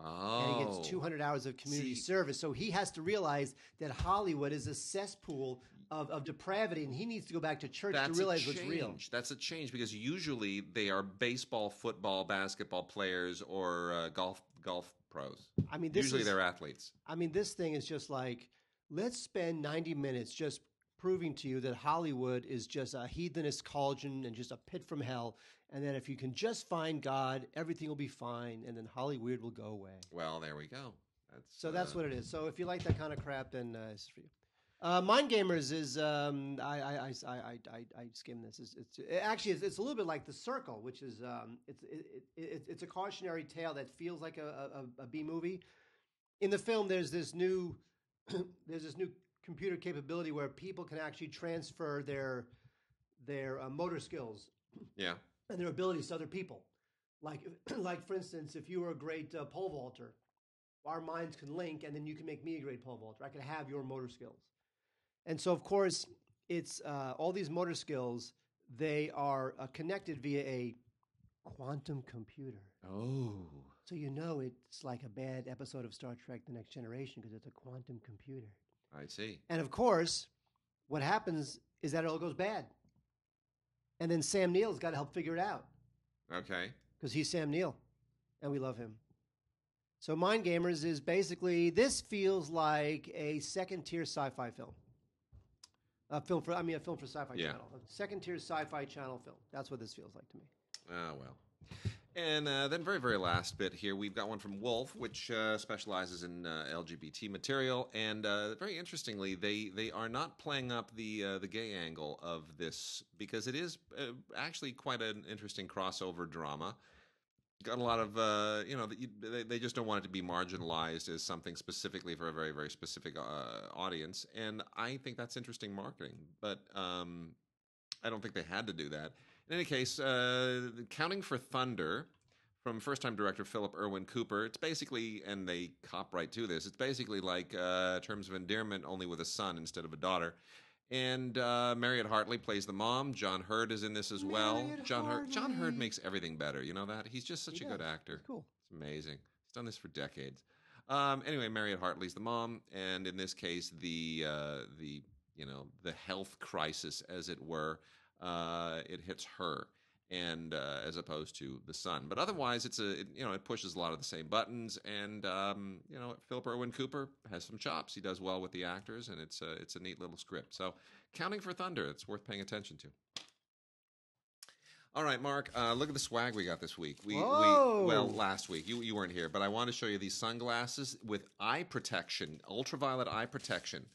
Oh, And he gets 200 hours of community See- service. So he has to realize that Hollywood is a cesspool of, of depravity, and he needs to go back to church to realize a what's real. That's a change because usually they are baseball, football, basketball players or uh, golf golf pros. I mean, this usually is, they're athletes. I mean, this thing is just like, let's spend 90 minutes just proving to you that Hollywood is just a heathenist cauldron and just a pit from hell. And that if you can just find God, everything will be fine. And then Hollywood will go away. Well, there we go. That's So that's uh, what it is. So if you like that kind of crap, then uh, it's for you. Uh, Mind Gamers is um, I, I, I, I, I, I skim this. It's, it's it actually it's, it's a little bit like The Circle, which is um, it's it, it, it, it's a cautionary tale that feels like a, a, a B movie. In the film, there's this new there's this new computer capability where people can actually transfer their their uh, motor skills yeah. and their abilities to other people. Like, like for instance, if you were a great uh, pole vaulter, our minds can link, and then you can make me a great pole vaulter. I can have your motor skills. And so, of course, it's uh, all these motor skills. They are uh, connected via a quantum computer. Oh, So you know it's like a bad episode of Star Trek: The Next Generation because it's a quantum computer. I see. And of course, what happens is that it all goes bad. And then Sam Neill's got to help figure it out Okay. because he's Sam Neill, and we love him. So Mind Gamers is basically this feels like a second tier sci-fi film. A film for I mean a film for Sci-Fi Yeah. Channel, a second tier Sci-Fi Channel film. That's what this feels like to me. Ah, well. And uh, then, very, very last bit here, we've got one from Wolfe, which uh, specializes in uh, LGBT material. And uh, very interestingly, they they are not playing up the uh, the gay angle of this because it is uh, actually quite an interesting crossover drama. Got a lot of you know they, they just don't want it to be marginalized as something specifically for a very very specific audience, and I think that's interesting marketing. But um, I don't think they had to do that. In any case, uh, Counting for Thunder from first time director Philip Irwin Cooper. It's basically, and they cop right to this, it's basically like uh, Terms of Endearment, only with a son instead of a daughter. And uh, Mariette Hartley plays the mom. John Heard is in this as well. Mariette John Heard. John Heard makes everything better. You know that? He's just such He a good does. actor. Cool. It's amazing. He's done this for decades. Um, anyway, Mariette Hartley's the mom, and in this case, the uh, the you know the health crisis, as it were, uh, it hits her, and uh, as opposed to the son. But otherwise, it's a it, you know it pushes a lot of the same buttons, and um, you know Philip Irwin Cooper has some chops. He does well with the actors, and it's a it's a neat little script. So, Counting for Thunder, it's worth paying attention to. All right, Mark. Uh, look at the swag we got this week. We, we well last week. You you weren't here, but I want to show you these sunglasses with eye protection, ultraviolet eye protection.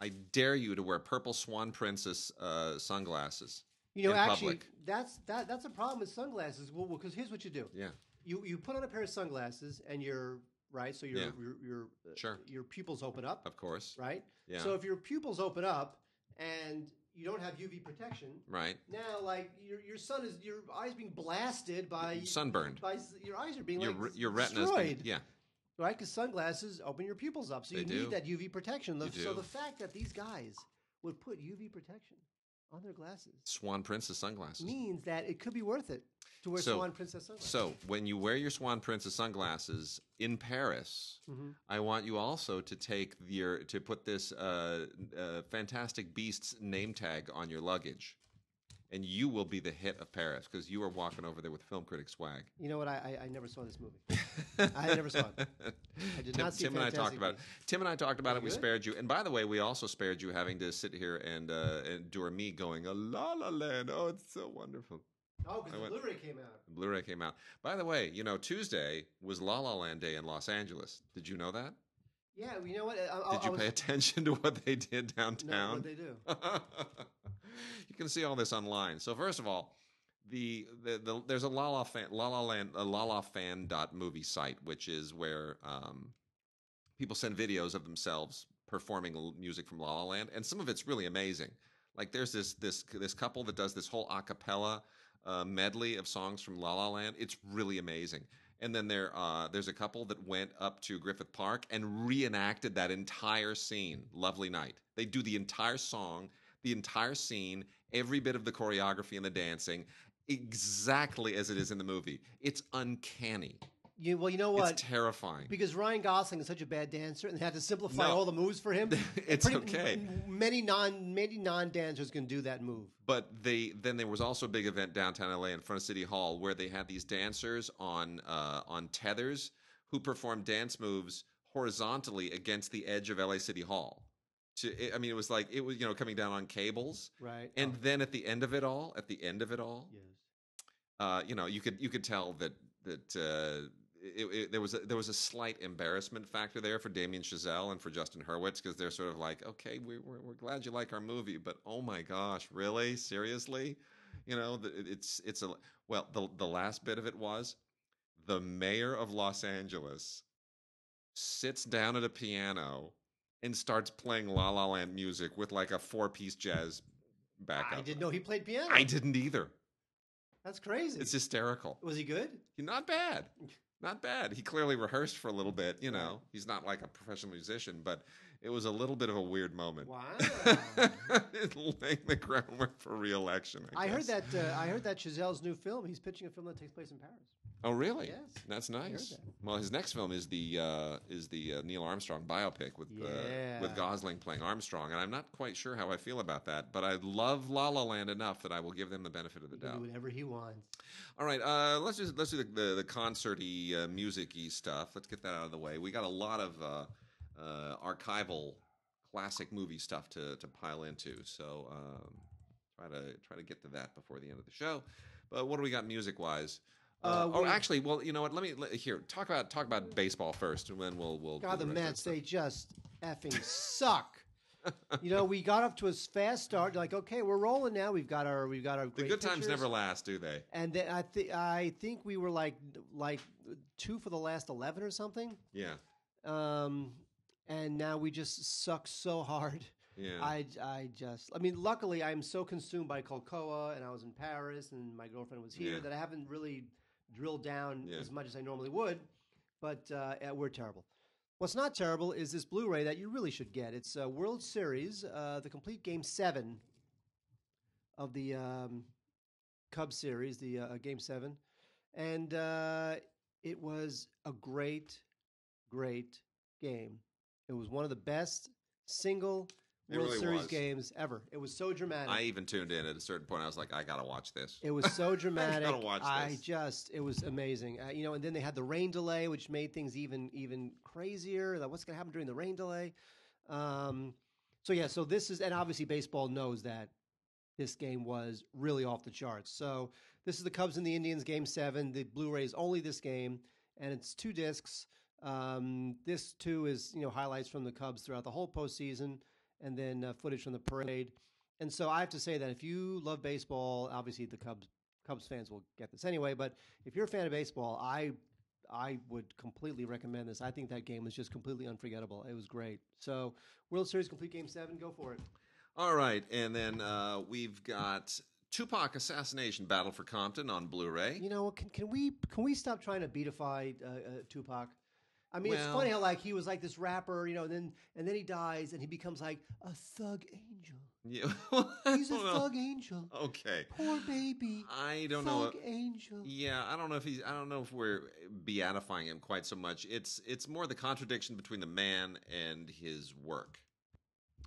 I dare you to wear purple Swan Princess uh, sunglasses. You know, actually, public. that's that that's a problem with sunglasses. Well, because here's what you do: Yeah, you you put on a pair of sunglasses, and you're right. So your Yeah. your your, Sure. your pupils open up, of course. right? Yeah. So if your pupils open up and you don't have UV protection, Right. now like your your sun is your eyes being blasted by Sunburned. By your eyes are being Your like your retina's destroyed. been, yeah. Right? Because sunglasses open your pupils up, so They you do. need that UV protection. The- You So do. the fact that these guys would put UV protection on their glasses Swan Princess sunglasses. means that it could be worth it to wear So- Swan Princess sunglasses. So when you wear your Swan Princess sunglasses in Paris, Mhm. I want you also to take your to put this uh, uh, Fantastic Beasts name tag on your luggage, and you will be the hit of Paris because you are walking over there with film critic swag. You know what? I, I, I never saw this movie. I never saw it. I did Tim, not see Tim and I talked about it. Tim and I talked about it. We spared you, and by the way, we also spared you having to sit here and uh, endure me going a la la land. Oh, it's so wonderful. Oh, because the Blu-ray came out. The Blu-ray came out. By the way, you know Tuesday was La La Land Day in Los Angeles. Did you know that? Yeah, you know what? I, I, Did you was, pay attention to what they did downtown? No, what they do? you can see all this online. So first of all, the, the, the there's a La La fan La La Land a La La fan dot movie site, which is where um, people send videos of themselves performing music from La La Land, and some of it's really amazing. Like there's this this this couple that does this whole a cappella uh, medley of songs from La La Land. It's really amazing. And then there uh, there's a couple that went up to Griffith Park and reenacted that entire scene. Lovely night. They do the entire song, the entire scene, every bit of the choreography and the dancing, exactly as it is in the movie. It's uncanny. You, well, you know what? It's terrifying. because Ryan Gosling is such a bad dancer, and they had to simplify No. all the moves for him. It's Pretty- okay. Many non many non dancers can do that move. But they then there was also a big event downtown LA in front of City Hall where they had these dancers on uh, on tethers who performed dance moves horizontally against the edge of LA City Hall. To, I mean, it was like it was you know coming down on cables, Right. and Oh, then at the end of it all, at the end of it all, yes. uh, you know, you could you could tell that that uh, it, it, there was a, there was a slight embarrassment factor there for Damien Chazelle and for Justin Hurwitz because they're sort of like, okay, we, we're we're glad you like our movie, but oh my gosh, really, seriously, you know, the, it's it's a well, the the last bit of it was the mayor of Los Angeles sits down at a piano and starts playing La La Land music with like a four piece jazz backup. I didn't know he played piano. I didn't either. That's crazy. It's hysterical. Was he good? Not bad. Not bad. He clearly rehearsed for a little bit, you know. He's not like a professional musician, but it was a little bit of a weird moment. Wow. Laying the groundwork for re-election. I, I heard that. Uh, I heard that Chazelle's new film. He's pitching a film that takes place in Paris. Oh, really? Yes. That's nice. that. Well, his next film is the uh, is the uh, Neil Armstrong biopic with uh, with Gosling playing Armstrong, and I'm not quite sure how I feel about that, but I love La La Land enough that I will give them the benefit of the doubt. do whatever he wants. All right, uh, let's just let's do the the, the concerty, uh, musicy stuff. Let's get that out of the way. We got a lot of uh, archival, classic movie stuff to to pile into. So um, try to try to get to that before the end of the show. But what do we got music wise? Uh, Uh, we- actually, well, you know what? Let me let, here talk about talk about baseball first, and then we'll we'll. God, the Mets they just effing suck. you know, we got up to a fast start. Like, okay, we're rolling now. We've got our, we've got our. the good times pitchers. never last, do they? And then I think I think we were like like two for the last eleven or something. Yeah, Um, and now we just suck so hard. yeah. I, I just I mean luckily I'm so consumed by Colcoa and I was in Paris and my girlfriend was here Yeah. that I haven't really drilled down Yeah. as much as I normally would. But uh, we're terrible. What's not terrible is this Blu-ray that you really should get. It's uh, World Series, uh, the complete Game Seven of the um, Cubs series, the uh, Game Seven, and uh, it was a great, great game. It was one of the best single It World really Series was. games ever. It was so dramatic. I even tuned in at a certain point. I was like, I gotta watch this. It was so dramatic. watch I this. just, it was amazing. Uh, you know, and then they had the rain delay, which made things even even crazier. Like, what's going to happen during the rain delay? Um, so yeah, so this is, and obviously baseball knows that this game was really off the charts. So this is the Cubs and the Indians game seven. The Blu-ray is only this game, and it's two discs. Um, this too is you know highlights from the Cubs throughout the whole postseason, and then uh, footage from the parade. And so I have to say that if you love baseball, obviously the Cubs Cubs fans will get this anyway. But if you're a fan of baseball, I I would completely recommend this. I think that game was just completely unforgettable. It was great. So World Series complete game seven, go for it. All right, and then uh, we've got Tupac Assassination Battle for Compton on Blu-ray. You know, can can we can we stop trying to beatify uh, uh, Tupac? I mean, it's funny how like he was like this rapper, you know, and then and then he dies and he becomes like a thug angel. Yeah, He's a know. thug angel. Okay, Poor baby. I don't know. Thug angel. Yeah, I don't know if he's. I don't know if we're beatifying him quite so much. It's it's more the contradiction between the man and his work.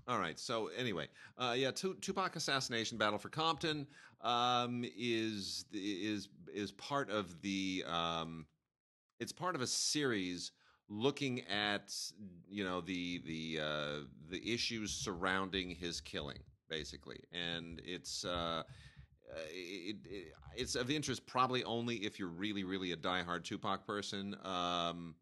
All right. So anyway, uh, yeah, Tu- Tupac assassination battle for Compton um, is is is part of the. Um, it's part of a series looking at you know the the uh, the issues surrounding his killing, basically, and it's. Uh, uh, it, it, it's of interest probably only if you're really, really a diehard Tupac person. Um,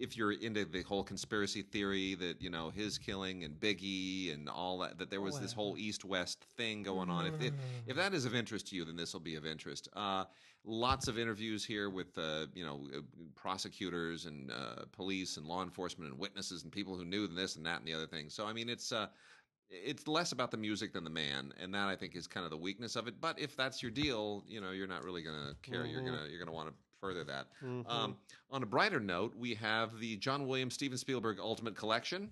if you're into the whole conspiracy theory that you know his killing and Biggie and all that, that there was this whole East-West thing going on. If, if if that is of interest to you, then this will be of interest. Uh, lots of interviews here with uh, you know uh, prosecutors and uh, police and law enforcement and witnesses and people who knew this and that and the other thing. So I mean, it's uh, it's less about the music than the man, and that I think is kind of the weakness of it. But if that's your deal, you know, you're not really going to care. You're gonna you're gonna want to further that. Um, on a brighter note, we have the John Williams Steven Spielberg Ultimate Collection.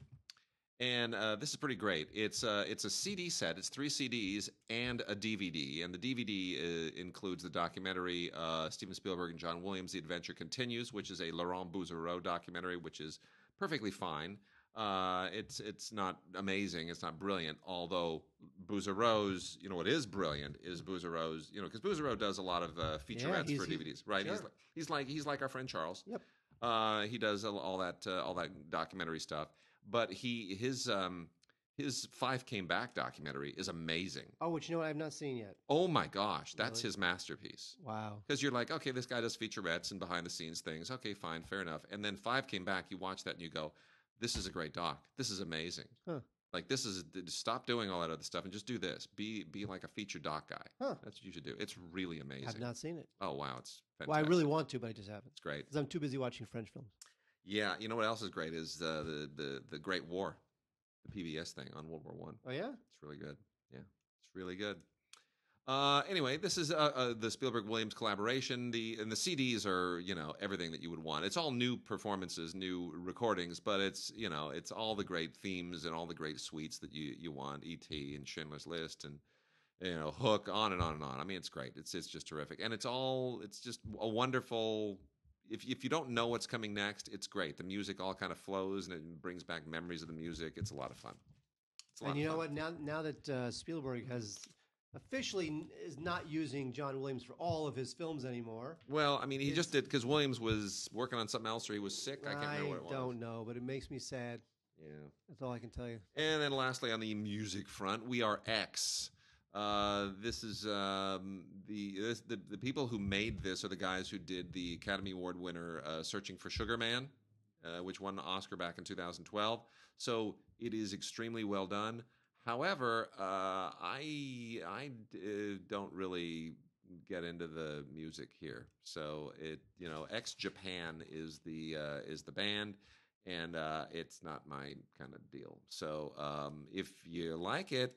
And uh, this is pretty great. It's uh, it's a CD set. It's three CDs and a DVD. And the DVD uh, includes the documentary uh, Steven Spielberg and John Williams: The Adventure Continues, which is a Laurent Bouzereau documentary, which is perfectly fine. Uh, it's it's not amazing. It's not brilliant. Although Bouzereau's, you know, what is brilliant is Bouzereau's, you know, because Bouzereau does a lot of uh, featurettes he's- for DVDs, right? He's like he's like he's like our friend Charles. Yep. Uh, he does all- all that uh, all that documentary stuff. But he his um his Five Came Back documentary is amazing. Oh, which you know what I've not seen yet. Oh my gosh, that's Really? his masterpiece. Wow. Because you're like, okay, this guy does featurettes and behind the scenes things. Okay, fine, fair enough. And then Five came back. You watch that and you go, this is a great doc. This is amazing. Huh. Like this is stop doing all that other stuff and just do this. Be be like a feature doc guy. Huh. That's what you should do. It's really amazing. I've not seen it. Oh wow, it's fantastic. Well, I really want to, but I just haven't it's great. because I'm too busy watching French films. Yeah, you know what else is great is uh, the the the Great War, the PBS thing on World War One. Oh yeah. It's really good. Yeah, it's really good. Uh, anyway, this is uh, uh, the Spielberg Williams collaboration. The and the CDs are you know everything that you would want. It's all new performances, new recordings, but it's you know it's all the great themes and all the great suites that you you want. E.T. and Schindler's List and you know Hook, on and on and on. I mean, it's great. It's it's just terrific, and it's all it's just a wonderful. If if you don't know what's coming next, it's great. The music all kind of flows and it brings back memories of the music. It's a lot of fun. It's a lot And you know fun. what? Now, now that uh, Spielberg has officially is not using John Williams for all of his films anymore. Well, I mean, he It's- just did because Williams was working on something else or he was sick. I can't remember what it was. don't know, but it makes me sad. Yeah. That's all I can tell you. And then lastly, on the music front, we are X. Uh, this is um, the, this, the the people who made this are the guys who did the Academy Award winner uh, "Searching for Sugar Man," uh, which won an Oscar back in 2012. So it is extremely well done. However, uh, I I uh, don't really get into the music here. So it you know X Japan is the uh, is the band, and uh, it's not my kind of deal. So um, if you like it,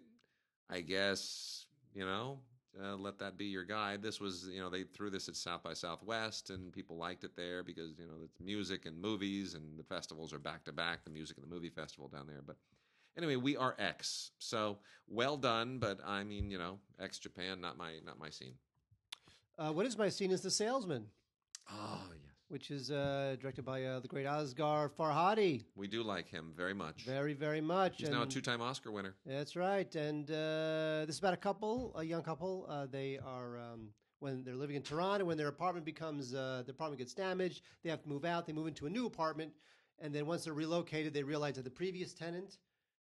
I guess you know uh, let that be your guide. This was you know they threw this at South by Southwest, and people liked it there because you know it's music and movies, and the festivals are back to back. The music and the movie festival down there, but. Anyway, we are X, so well done. But I mean, you know, X Japan, not my not my scene. Uh, what is my scene is The Salesman, Oh yes, which is uh, directed by uh, the great Asghar Farhadi. we do like him very much. Very, very much. He's now a two-time Oscar winner. That's right. And uh, this is about a couple, a young couple. Uh, they are um, when they're living in Tehran. When their apartment becomes uh, their apartment gets damaged, they have to move out. They move into a new apartment, and then once they're relocated, they realize that the previous tenant,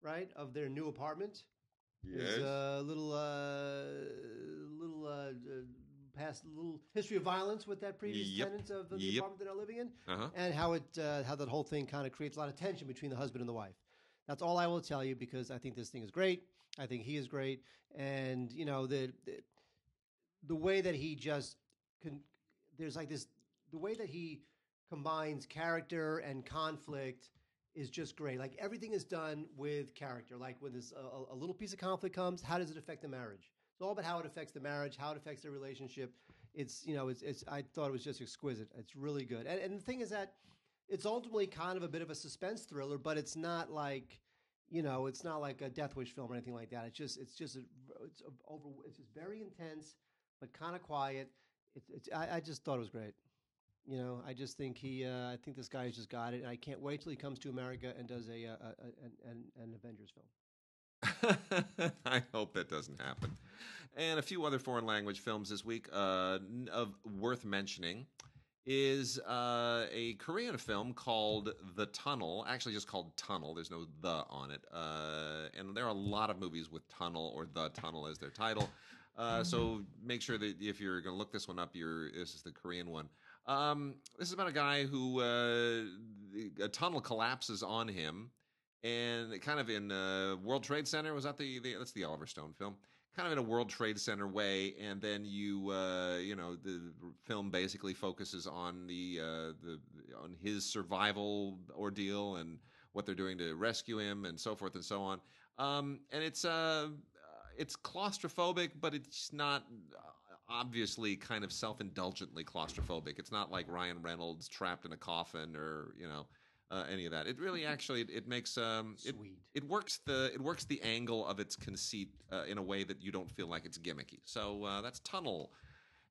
right, of their new apartment is a little, uh, little. Uh, uh, past little history of violence with that previous Yep. tenant of the Yep. apartment that they're living in, Uh-huh. and how it uh, how that whole thing kind of creates a lot of tension between the husband and the wife. That's all I will tell you because I think this thing is great. I think he is great, and you know the the, the way that he just can. There's like this the way that he combines character and conflict is just great. Like everything is done with character. Like when this a, a little piece of conflict comes, how does it affect the marriage? It's all about how it affects the marriage, how it affects the relationship. It's you know, it's, it's I thought it was just exquisite. It's really good. And, and the thing is that it's ultimately kind of a bit of a suspense thriller, but it's not like you know, it's not like a Death Wish film or anything like that. It's just it's just a, it's a, over it's just very intense, but kind of quiet. It's it's I, I just thought it was great. You know, I just think he uh, I think this guy's just got it, and I can't wait till he comes to America and does a, a, a an, an, an Avengers film. I hope that doesn't happen. And a few other foreign language films this week uh, of worth mentioning is uh, a Korean film called The Tunnel. Actually, just called Tunnel. There's no the on it. Uh, and there are a lot of movies with Tunnel or The Tunnel as their title. Uh, so make sure that if you're going to look this one up, you're this is the Korean one. Um, this is about a guy who uh, a tunnel collapses on him, and kind of in uh, World Trade Center was that the, the that's the Oliver Stone film, kind of in a World Trade Center way, and then you uh, you know the film basically focuses on the uh, the on his survival ordeal and what they're doing to rescue him and so forth and so on. Um, and it's uh, it's claustrophobic, but it's not obviously kind of self-indulgently claustrophobic. It's not like Ryan Reynolds trapped in a coffin or you know uh, any of that. It really actually it, it makes um, it, it works the it works the angle of its conceit uh, in a way that you don't feel like it's gimmicky. So uh, that's Tunnel.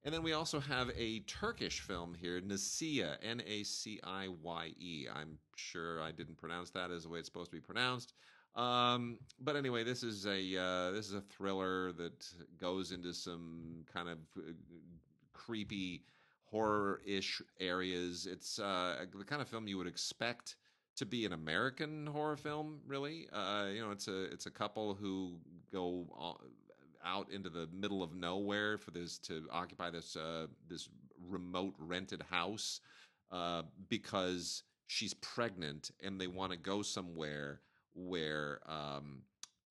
And then we also have a Turkish film here, Nasiya, N A C I Y E. I'm sure I didn't pronounce that as the way it's supposed to be pronounced. Um, but anyway, this is a uh, this is a thriller that goes into some kind of uh, creepy horror-ish areas. It's uh, the kind of film you would expect to be an American horror film. Really, uh, you know, it's a it's a couple who go out into the middle of nowhere for this to occupy this uh, this remote rented house uh, because she's pregnant and they want to go somewhere where um,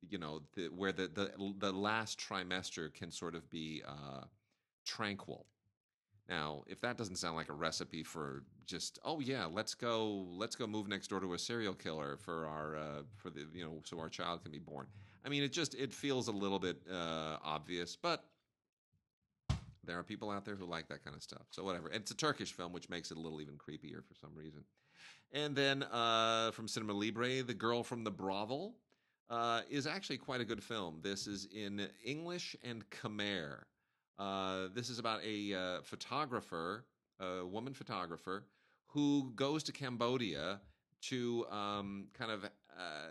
you know the, where the, the the last trimester can sort of be uh, tranquil. Now, if that doesn't sound like a recipe for just oh yeah, let's go let's go move next door to a serial killer for our uh, for the you know so our child can be born. I mean, it just it feels a little bit uh, obvious, but there are people out there who like that kind of stuff. So whatever. It's a Turkish film, which makes it a little even creepier for some reason. And then uh, from Cinema Libre, The Girl from the Brothel uh, is actually quite a good film. This is in English and Khmer. Uh, this is about a uh, photographer, a woman photographer, who goes to Cambodia to um, kind of uh,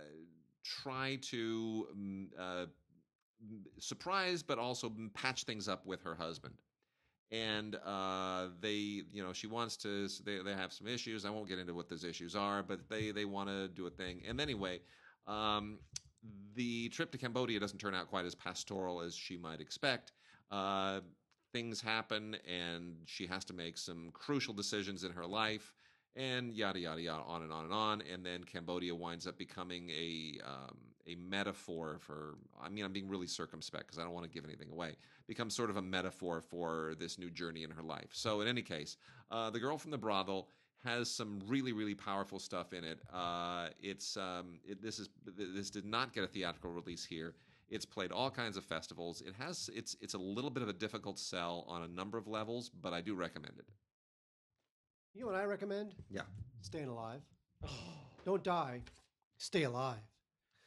try to mm, uh, surprise, but also patch things up with her husband. And uh, they, you know, she wants to. They, they have some issues. I won't get into what those issues are, but they they want to do a thing. And anyway, um, the trip to Cambodia doesn't turn out quite as pastoral as she might expect. Uh, things happen, and she has to make some crucial decisions in her life, and yada yada yada, on and on and on. And then Cambodia winds up becoming a um, a metaphor for. I mean, I'm being really circumspect because I don't want to give anything away. Becomes sort of a metaphor for this new journey in her life. So, in any case, uh, the girl from the brothel has some really really powerful stuff in it. Uh, it's um, it, this is this did not get a theatrical release here. It's played all kinds of festivals. It has it's it's a little bit of a difficult sell on a number of levels, but I do recommend it. You know what I recommend? Yeah. Staying alive. Don't die. Stay alive.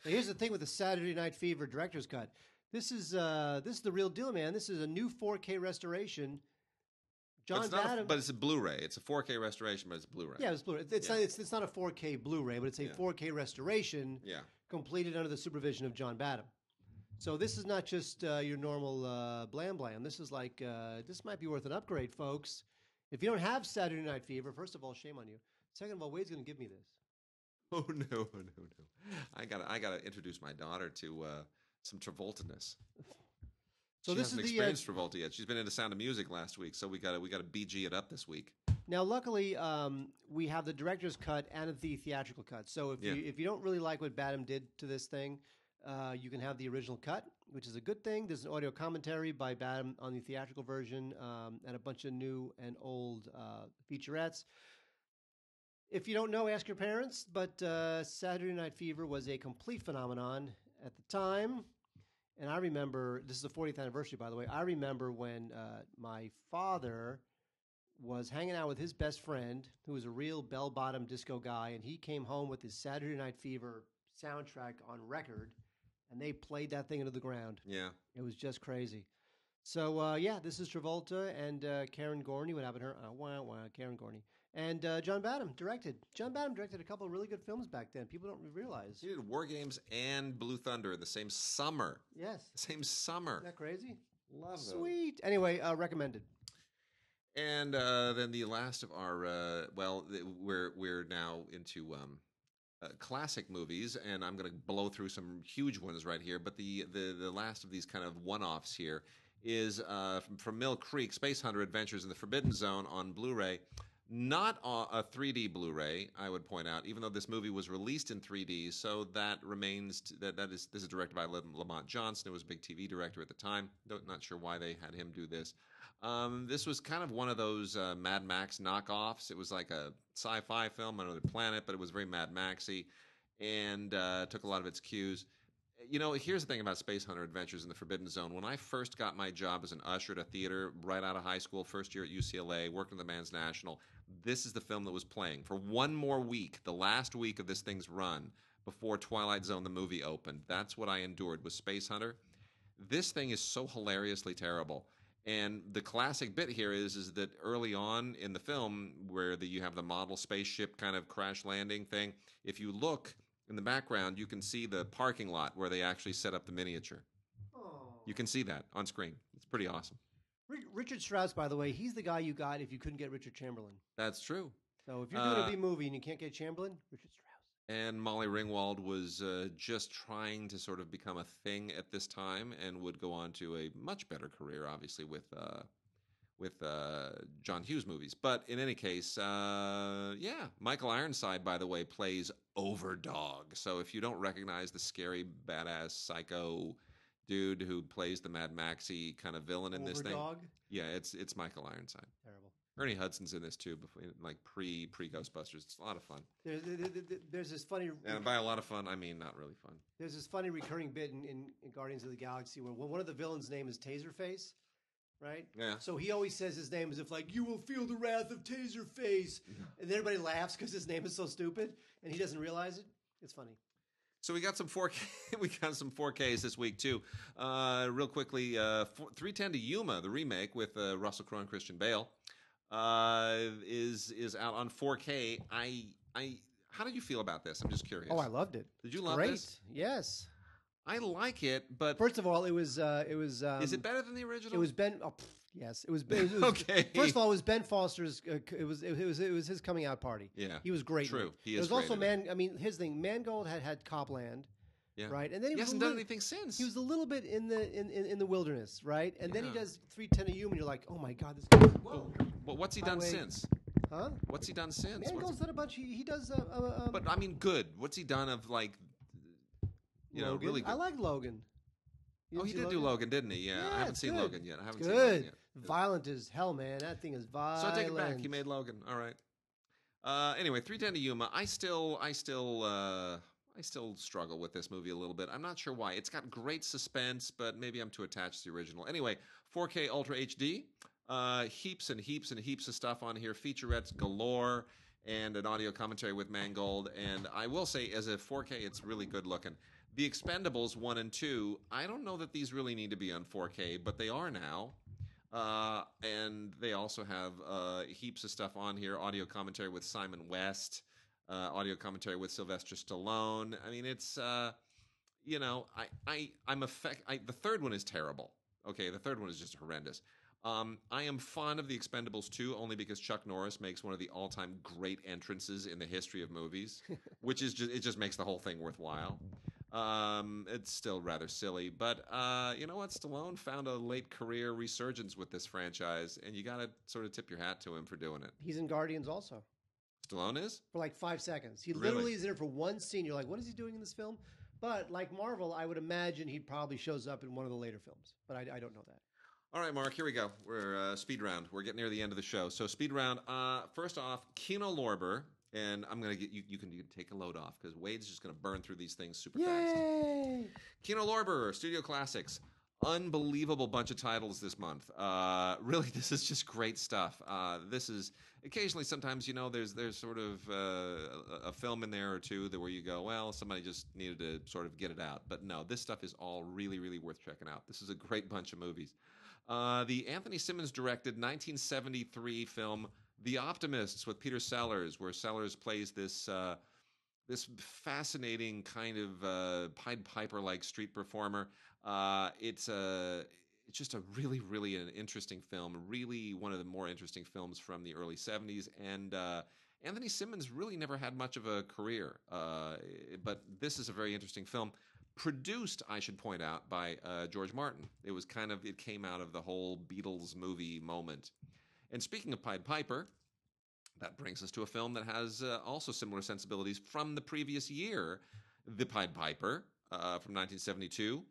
Now, here's the thing with the Saturday Night Fever director's cut. This is uh, this is the real deal, man. This is a new 4K restoration. John it's not a- Badham. but it's a Blu-ray. It's a 4K restoration, but it's a Blu-ray. yeah, it's Blu-ray. It's, Yeah. not, it's, it's not a 4K Blu-ray, but it's a Yeah. 4K restoration Yeah. completed under the supervision of John Badham. So this is not just uh, your normal uh, blam blam. This is like uh, this might be worth an upgrade, folks. If you don't have Saturday Night Fever, first of all, shame on you. Second of all, Wade's going to give me this. Oh no, no, no! I gotta, I gotta introduce my daughter to uh, some Travolta-ness. So she this hasn't is the, uh, experienced Travolta yet. She's been into Sound of Music last week, so we got to we got to BG it up this week. Now, luckily, um, we have the director's cut and the theatrical cut. So if Yeah. you if you don't really like what Badham did to this thing, uh, you can have the original cut, which is a good thing. There's an audio commentary by Badham on the theatrical version, um, and a bunch of new and old uh, featurettes. If you don't know, ask your parents. But uh, Saturday Night Fever was a complete phenomenon at the time. And I remember, this is the 40th anniversary, by the way. I remember when uh, my father was hanging out with his best friend, who was a real bell bottom disco guy, and he came home with his Saturday Night Fever soundtrack on record, and they played that thing into the ground. Yeah, It was just crazy. So uh, yeah, this is Travolta and uh, Karen Gorney. What happened to her? Uh, wow, wow, Karen Gorney and uh, John Badham directed. John Badham directed a couple of really good films back then. People don't realize. he did War Games and Blue Thunder in the same summer. Yes, The same summer. isn't that crazy? Love. Sweet. Anyway, uh, recommended. And uh, then the last of our uh, well, we're we're now into um, uh, classic movies, and I'm going to blow through some huge ones right here. But the the the last of these kind of one-offs here is uh, from, from Mill Creek, Space Hunter Adventures in the Forbidden Zone on Blu-ray. Not a a 3D Blu-ray, I would point out, even though this movie was released in 3D. So that remains that that is this is directed by Lamont Johnson, who was a big TV director at the time. Don't, not sure why they had him do this. Um, this was kind of one of those uh, Mad Max knockoffs. It was like a sci-fi film on another planet, but it was very Mad Maxy, and uh, took a lot of its cues. You know, here's the thing about Space Hunter Adventures in the Forbidden Zone. When I first got my job as an usher at a theater right out of high school, first year at UCLA, worked at the Mann's National, this is the film that was playing for one more week, the last week of this thing's run before Twilight Zone the movie opened. That's what I endured with Space Hunter. This thing is so hilariously terrible. And the classic bit here is is that early on in the film, where the, you have the model spaceship kind of crash landing thing, if you look in the background, you can see the parking lot where they actually set up the miniature. You can see that on screen. It's pretty awesome. Richard Strauss, by the way, he's the guy you got if you couldn't get Richard Chamberlain. That's true. So if you're doing Uh, a B movie and you can't get Chamberlain, Richard Strauss. And Molly Ringwald was uh, just trying to sort of become a thing at this time, and would go on to a much better career, obviously with uh, with uh, John Hughes movies. But in any case, uh, yeah, Michael Ironside, by the way, plays Overdog. So if you don't recognize the scary, badass, psycho dude who plays the Mad Maxy kind of villain in this thing, yeah, it's it's Michael Ironside. Terrible. Ernie Hudson's in this too, before like pre pre Ghostbusters. It's a lot of fun, There's, there- there- there's this funny and by a lot of fun, I mean not really fun. there's this funny recurring bit in, in, in Guardians of the Galaxy where one of the villains' name is Taserface, right? Yeah. So he always says his name as if like you will feel the wrath of Taserface, and everybody laughs because his name is so stupid, and he doesn't realize it. It's funny. So we got some 4K. We got some 4Ks this week too. Uh, real quickly, uh, 4, 310 to Yuma, the remake with uh, Russell Crowe and Christian Bale, uh, is is out on 4K. I I how did you feel about this? I'm just curious. Oh, I loved it. Did you love Great. this? Yes. I like it, but First of all, it was uh, it was um, is it better than the original? It was Ben. Oh, pff, yes, it was. Ben, it was Okay. First of all, it was Ben Foster's. Uh, it was. It was. It was his coming out party. Yeah, He was great. true. it. He is was also man. I mean, his thing. Mangold had had Copland, Yeah. right? And then he, He hasn't done little- anything since. He was a little bit in the in, in, in the wilderness, right? And then he does three ten a you, and you're like, oh my god, this. Whoa, well, what's he done since? huh? What's he done since? What's- Mangold's done a bunch. He, he does. Uh, uh, um, but I mean, good. What's he done of like, you know, really good? I like Logan. You oh, he did do Logan, didn't he? Yeah, Yeah, I haven't seen good. Logan yet. I haven't It's seen Logan good. yet. Violent as hell, man. That thing is violent. So I take it back. He made Logan. All right. Uh, anyway, three ten to Yuma. I still, I still, uh, I still struggle with this movie a little bit. I'm not sure why. It's got great suspense, but maybe I'm too attached to the original. Anyway, 4K Ultra HD. Uh, heaps and heaps and heaps of stuff on here. Featurettes galore, and an audio commentary with Mangold. And I will say, as a 4K, it's really good looking. The Expendables one and two. I don't know that these really need to be on 4K, but they are now. Uh, and they also have uh, heaps of stuff on here audio commentary with Simon West, uh, audio commentary with Sylvester Stallone. I mean, it's, uh, you know, I, I, I'm affect. I, the third one is terrible. Okay, the third one is just horrendous. Um, I am fond of the Expendables 2 only because Chuck Norris makes one of the all-time great entrances in the history of movies, which is just it just makes the whole thing worthwhile. Um, it's still rather silly, but uh, you know what? Stallone found a late career resurgence with this franchise, and you got to sort of tip your hat to him for doing it. He's in Guardians also Stallone is. for like five seconds. He Really? literally is in it for one scene. You're like, what is he doing in this film? But like Marvel, I would imagine he probably shows up in one of the later films. But I, I don't know that. All right, Mark, here we go. We're uh, speed round. We're getting near the end of the show. So speed round. Uh, first off, Kino Lorber, and I'm gonna get you. You can, you can take a load off because Wade's just gonna burn through these things super fast. Yay! Kino Lorber, Studio Classics. Unbelievable bunch of titles this month. Uh, really, this is just great stuff. Uh, this is occasionally, sometimes you know, there's there's sort of uh, a, film in there or two that where you go, well, somebody just needed to sort of get it out. But no, this stuff is all really, really worth checking out. This is a great bunch of movies. Uh, the Anthony Simmons directed 1973 film The Optimists with Peter Sellers, where Sellers plays this. Uh, this fascinating kind of uh, Pied Piper like street performer. Uh, it's a it's just a really really an interesting film. Really one of the more interesting films from the early '70s. And uh, Anthony Simmons really never had much of a career, uh, but this is a very interesting film. Produced, I should point out, by uh, George Martin. It was kind of it came out of the whole Beatles movie moment. And speaking of Pied Piper, that brings us to a film that has uh, also similar sensibilities from the previous year The Pied Piper uh, from 1972.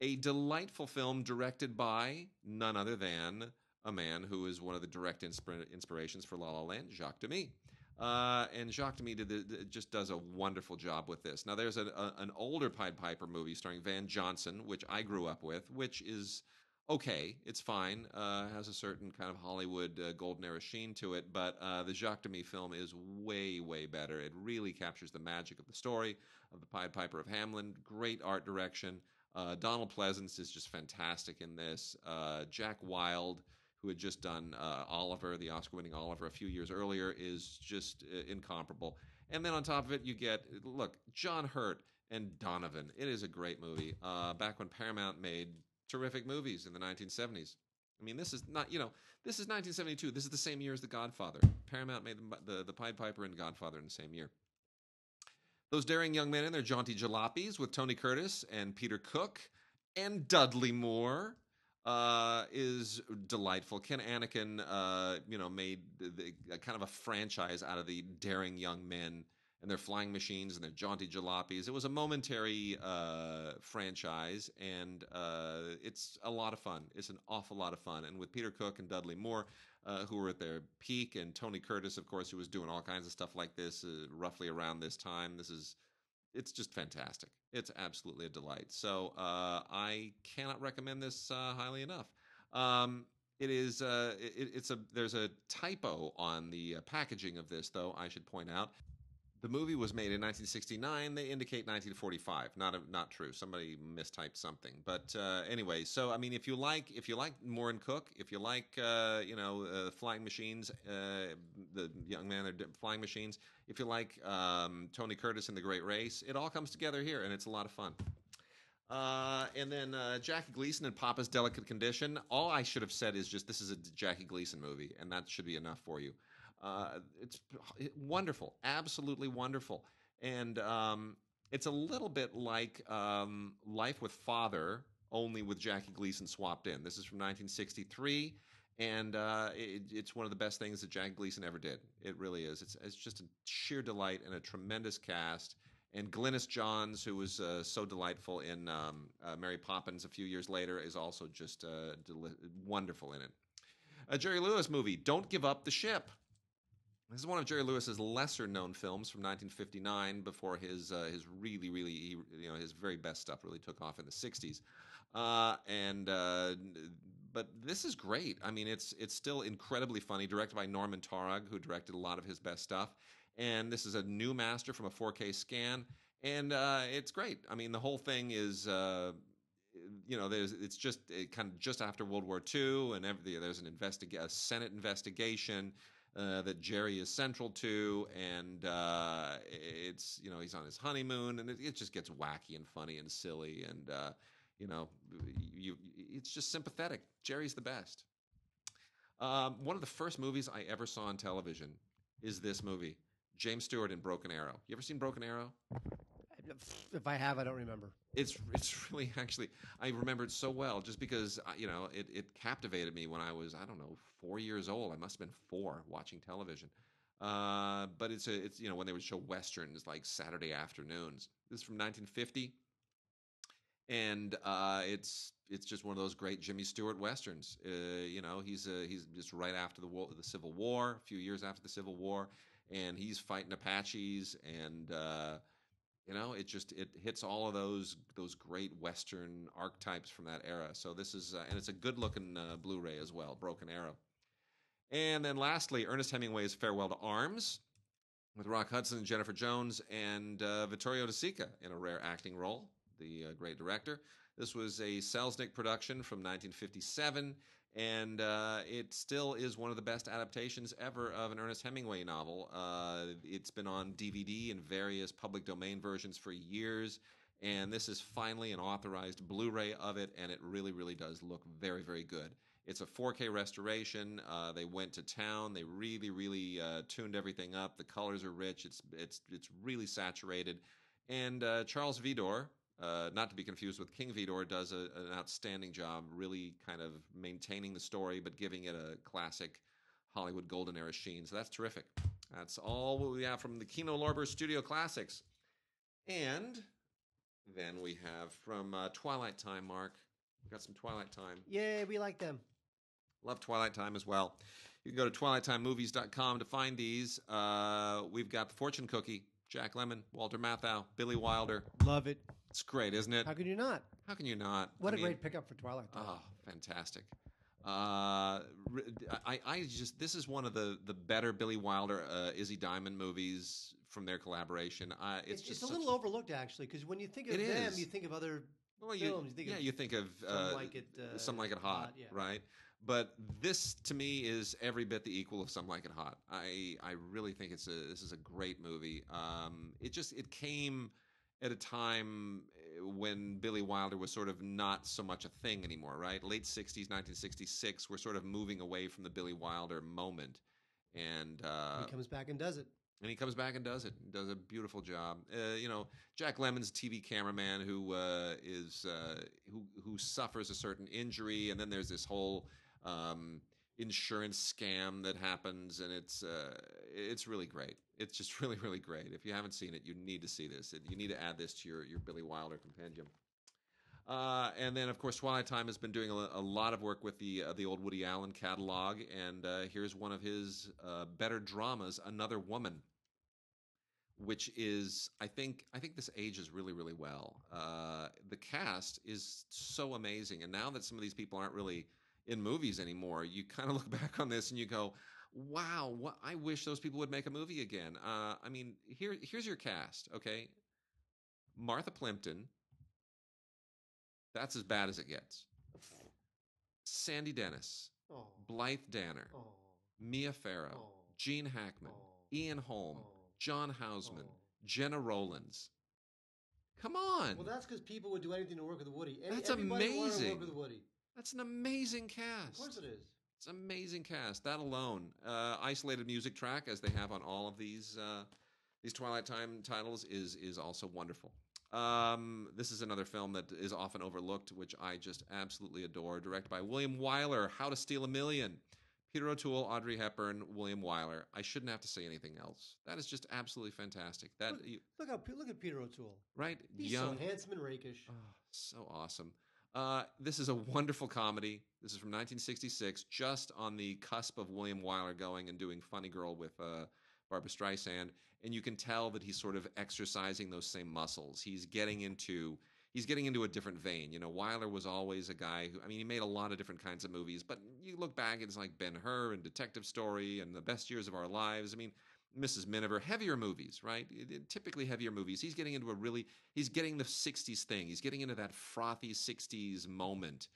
A delightful film directed by none other than a man who is one of the direct inspira- inspirations for La La Land, Jacques Demy. Uh, and Jacques Demy did the, the- just does a wonderful job with this. Now, there's a, a, an older Pied Piper movie starring Van Johnson, which I grew up with, which is okay. It's fine. Uh, has a certain kind of Hollywood uh, golden era sheen to it, but uh, the Jacques Demy film is way, way better. It really captures the magic of the story of the Pied Piper of Hamelin. Great art direction. Uh, Donald Pleasence is just fantastic in this. Uh, Jack Wild, who had just done uh, Oliver, the Oscar-winning Oliver, a few years earlier, is just uh, incomparable. And then on top of it, you get look John Hurt and Donovan. It is a great movie. Uh, back when Paramount made terrific movies in the 1970s. I mean, this is not you know this is 1972. This is the same year as The Godfather. Paramount made the the, the Pied Piper and Godfather in the same year. Those daring young men in their jaunty jalopies with Tony Curtis and Peter Cook and Dudley Moore uh, is delightful. Ken Annakin, uh, you know, made the, the, kind of a franchise out of the daring young men and their flying machines and their jaunty jalopies. It was a momentary uh, franchise, and uh, it's a lot of fun. It's an awful lot of fun. And with Peter Cook and Dudley Moore, uh, who were at their peak, and Tony Curtis, of course, who was doing all kinds of stuff like this uh, roughly around this time. This is it's just fantastic. It's absolutely a delight. So uh, I cannot recommend this uh, highly enough. Um, it is it, it's a there's a typo on the packaging of this, though. I should point out. The movie was made in 1969. They indicate 1945. Not a, not true. Somebody mistyped something. But uh, anyway, so I mean, if you like if you like Moore and Cook, if you like uh, you know uh, flying machines, uh, the young man are flying machines. If you like um, Tony Curtis and The Great Race, it all comes together here, and it's a lot of fun. Uh, and then uh, Jackie Gleason and Papa's Delicate Condition. All I should have said is just this is a Jackie Gleason movie, and that should be enough for you. Uh, it's wonderful, absolutely wonderful. And um, it's a little bit like um, Life with Father, only with Jackie Gleason swapped in. This is from 1963, and uh, it, it's one of the best things that Jackie Gleason ever did. It really is. It's it's just a sheer delight and a tremendous cast. And Glynis Johns, who was uh, so delightful in um, uh, Mary Poppins a few years later, is also just uh, deli- wonderful in it. A Jerry Lewis movie, Don't Give Up the Ship. This is one of Jerry Lewis's lesser known films from 1959 before his uh, his really really you know his very best stuff really took off in the 60s. Uh, and uh, but this is great. I mean, it's it's still incredibly funny. Directed by Norman Taurog, who directed a lot of his best stuff. And this is a new master from a 4K scan, and uh, it's great. I mean, the whole thing is uh, you know, there's it's just it kind of just after World War II, and every, there's an investiga- a Senate investigation uh, that Jerry is central to, and uh, it's you know he's on his honeymoon, and it, it, just gets wacky and funny and silly, and uh, you know, you it's just sympathetic. Jerry's the best. Um, one of the first movies I ever saw on television is this movie, James Stewart in Broken Arrow. You ever seen Broken Arrow? If I have, I don't remember. It's it's really actually I remember it so well just because uh, you know it it captivated me when I was I don't know four years old. I must have been four watching television. Uh, but it's a it's you know when they would show westerns like Saturday afternoons. This is from 1950, and uh, it's it's just one of those great Jimmy Stewart westerns. Uh, you know he's uh, he's just right after the war, the Civil War, a few years after the Civil War, and he's fighting Apaches and uh, you know, it just it hits all of those those great Western archetypes from that era. So this is uh, and it's a good looking uh, Blu-ray as well, Broken Arrow. And then lastly, Ernest Hemingway's Farewell to Arms, with Rock Hudson and Jennifer Jones and uh, Vittorio De Sica in a rare acting role, the uh, great director. This was a Selznick production from 1957 and uh, it still is one of the best adaptations ever of an Ernest Hemingway novel. Uh, it's been on DVD and various public domain versions for years, and this is finally an authorized Blu-ray of it, and it really, really does look very, very good. It's a 4K restoration. Uh, they went to town. They really, really uh, tuned everything up. The colors are rich. It's it's it's really saturated. And uh, Charles Vidor, uh, not to be confused with King Vidor, does a, an outstanding job, really kind of maintaining the story, but giving it a classic Hollywood golden era sheen. So that's terrific. That's all we have from the Kino Lorber Studio Classics. And then we have from uh, Twilight Time, Mark. We've got some Twilight Time. Yeah, we like them. Love Twilight Time as well. You can go to twilighttimemovies.com to find these. Uh, we've got The Fortune Cookie, Jack Lemmon, Walter Matthau, Billy Wilder. Love it. It's great, isn't it? How can you not? How can you not? What I a mean, great pickup for Twilight. Time. Oh, fantastic. Uh, I, I just this is one of the the better Billy Wilder, uh, Izzy Diamond movies from their collaboration. Uh, it's, it's, just it's a little overlooked actually, because when you think of It them, is. you think of other well, you, films. You think yeah, of you think of Some uh, Like It, uh, Some Like It Hot, Hot, yeah. right? But this to me is every bit the equal of Some Like It Hot. I I really think it's a this is a great movie. Um, it just it came at a time uh, when Billy Wilder was sort of not so much a thing anymore, right? Late '60s, 1966, we're sort of moving away from the Billy Wilder moment, and uh, he comes back and does it. and he comes back and does it. Does a beautiful job. Uh, you know, Jack Lemmon's a TV cameraman who uh, is uh, who who suffers a certain injury, and then there's this whole um, insurance scam that happens, and it's uh, it's really great. It's just really really great. If you haven't seen it, you need to see this. You need to add this to your your Billy Wilder compendium. Uh, and then, of course, Twilight Time has been doing a, a lot of work with the uh, the old Woody Allen catalog, and uh, here's one of his uh, better dramas, Another Woman, which is I think I think this ages really really well. Uh, the cast is so amazing, and now that some of these people aren't really in movies anymore, you kind of look back on this and you go, "Wow, what, I wish those people would make a movie again." Uh, I mean, here here's your cast, okay? Martha Plimpton. That's as bad as it gets. Sandy Dennis, Oh, Blythe Danner, oh, Mia Farrow, oh, Gene Hackman, Ian Holm, oh, John Houseman, oh. Gena Rowlands. Come on. Well, that's because people would do anything to work with Woody. Any, That's amazing. work with Woody. That's an amazing cast. Of course it is. It's an amazing cast. That alone, uh, isolated music track as they have on all of these uh, these Twilight Time titles is is also wonderful. Um, this is another film that is often overlooked, which I just absolutely adore. Directed by William Wyler, How to Steal a Million. Peter O'Toole, Audrey Hepburn, William Wyler. I shouldn't have to say anything else. That is just absolutely fantastic. That Look, look how look at Peter O'Toole. right, He's young, so handsome and rakish. Oh, so awesome. Uh, this is a wonderful comedy. This is from 1966, just on the cusp of William Wyler going and doing Funny Girl with uh, Barbra Streisand, and you can tell that he's sort of exercising those same muscles. He's getting into he's getting into a different vein. You know, Wyler was always a guy who I mean, he made a lot of different kinds of movies, but you look back, it's like Ben Hur and Detective Story and The Best Years of Our Lives. I mean, Mrs. Miniver, heavier movies, right? It- it- typically heavier movies. He's getting into a really, he's getting the 60s thing. He's getting into that frothy 60s moment.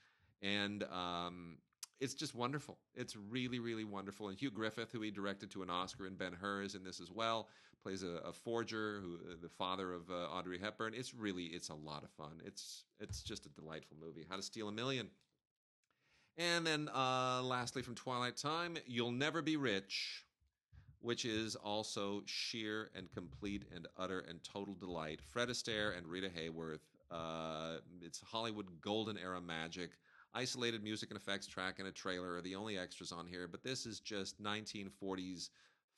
And um, it's just wonderful. It's really, really wonderful. And Hugh Griffith, who he directed to an Oscar, and Ben Hur is in this as well, plays a, a forger, who uh, the father of uh, Audrey Hepburn. It's really, it's a lot of fun. It's it's just a delightful movie. How to Steal a Million. And then uh, lastly, from Twilight Time, You'll Never Be Rich, which is also sheer and complete and utter and total delight. Fred Astaire and Rita Hayworth. Uh, it's Hollywood golden era magic. Isolated music and effects track and a trailer are the only extras on here, but this is just 1940s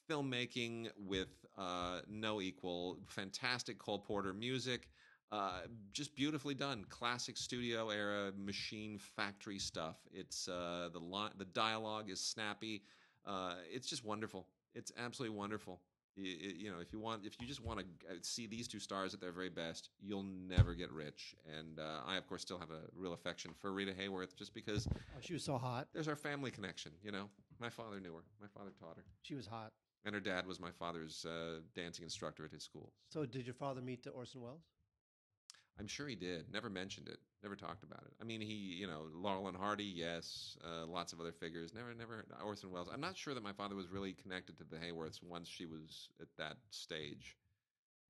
filmmaking with uh, no equal. Fantastic Cole Porter music. Uh, just beautifully done, classic studio era machine factory stuff. It's uh, the the dialogue is snappy. Uh, it's just wonderful. It's absolutely wonderful. You, you know, if you want, if you just want to see these two stars at their very best, you'll never get rich. And uh, I, of course, still have a real affection for Rita Hayworth, just because Oh, she was so hot. there's our family connection. You know, my father knew her. My father taught her, She was hot. and her dad was my father's uh, dancing instructor at his school. So did your father meet uh, Orson Welles? I'm sure he did. Never mentioned it. Never talked about it. I mean, he, you know, Laurel and Hardy, yes. Uh, lots of other figures. Never, never. Orson Welles. I'm not sure that my father was really connected to the Hayworths once she was at that stage.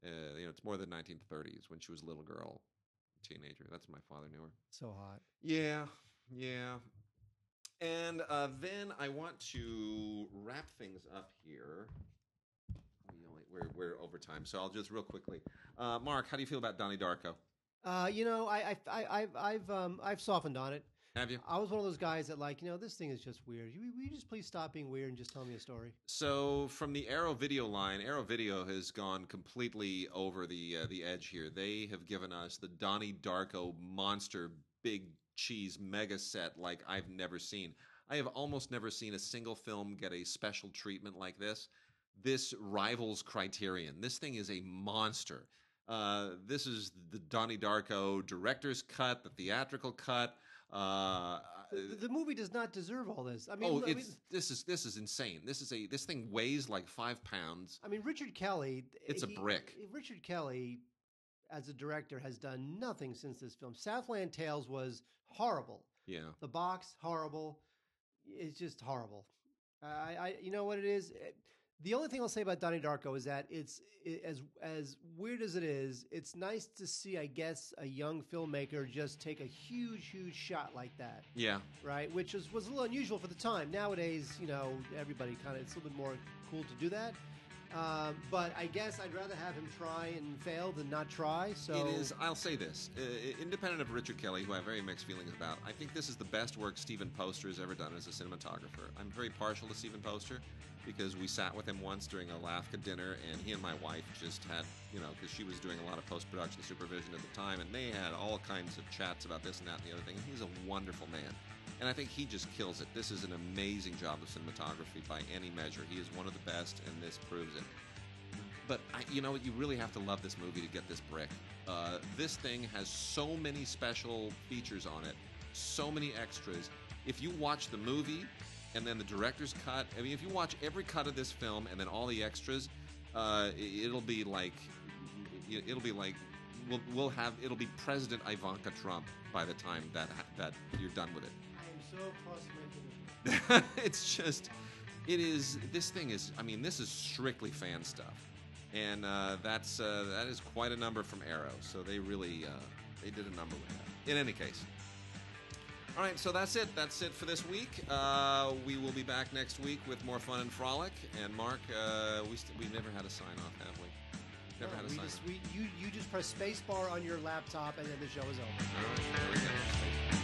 Uh, you know, it's more the 1930s when she was a little girl, teenager. That's when my father knew her. So hot. Yeah, yeah. And uh, then I want to wrap things up here. We only, we're, we're over time, so I'll just real quickly. Uh, Mark, how do you feel about Donnie Darko? Uh, you know, I, I, I, I've, I've, um, I've softened on it. Have you? I was one of those guys that like, you know, this thing is just weird. You, will you just please stop being weird and just tell me a story? So from the Arrow Video line, Arrow Video has gone completely over the uh, the edge here. They have given us the Donnie Darko monster big cheese mega set like I've never seen. I have almost never seen a single film get a special treatment like this. This rivals Criterion. This thing is a monster. Uh, this is the Donnie Darko director's cut, the theatrical cut. Uh, The, the movie does not deserve all this. I mean, oh, I mean, this is this is insane. This is a this thing weighs like five pounds. I mean, Richard Kelly. It's a brick. Richard Kelly, as a director, has done nothing since this film. Southland Tales was horrible. Yeah. The box horrible. It's just horrible. I, I, you know what it is. Eh, The only thing I'll say about Donnie Darko is that it's i as as weird as it is. It's nice to see, I guess, a young filmmaker just take a huge, huge shot like that, Yeah. right? Which was was a little unusual for the time. Nowadays, you know, everybody kind of it's a little bit more cool to do that. Um, but I guess I'd rather have him try and fail than not try. So It is. I'll say this: uh, independent of Richard Kelly, who I have very mixed feelings about, I think this is the best work Steven Poster has ever done as a cinematographer. I'm very partial to Steven Poster because we sat with him once during a LAFCA dinner, and he and my wife just had, you know, because she was doing a lot of post production supervision at the time, and they had all kinds of chats about this and that and the other thing. He's a wonderful man. And I think he just kills it. This is an amazing job of cinematography by any measure. He is one of the best, and this proves it. But I, you know, you really have to love this movie to get this brick. Uh, this thing has so many special features on it, so many extras. If you watch the movie and then the director's cut, I mean, if you watch every cut of this film and then all the extras, uh, it- it'll be like, it'll be like, we'll, we'll have, it'll be President Ivanka Trump by the time that that you're done with it. So it's just it is this thing is i mean this is strictly fan stuff. And uh, that's uh, that is quite a number from arrow. So they really uh, they did a number with that. In any case. All right so that's it. That's it for this week. Uh, we will be back next week with more fun and frolic. And mark uh, we st- we've never had a sign off have we? Never had a we sign just, we, you, you just press spacebar on your laptop and then the show is over. All right, there we go.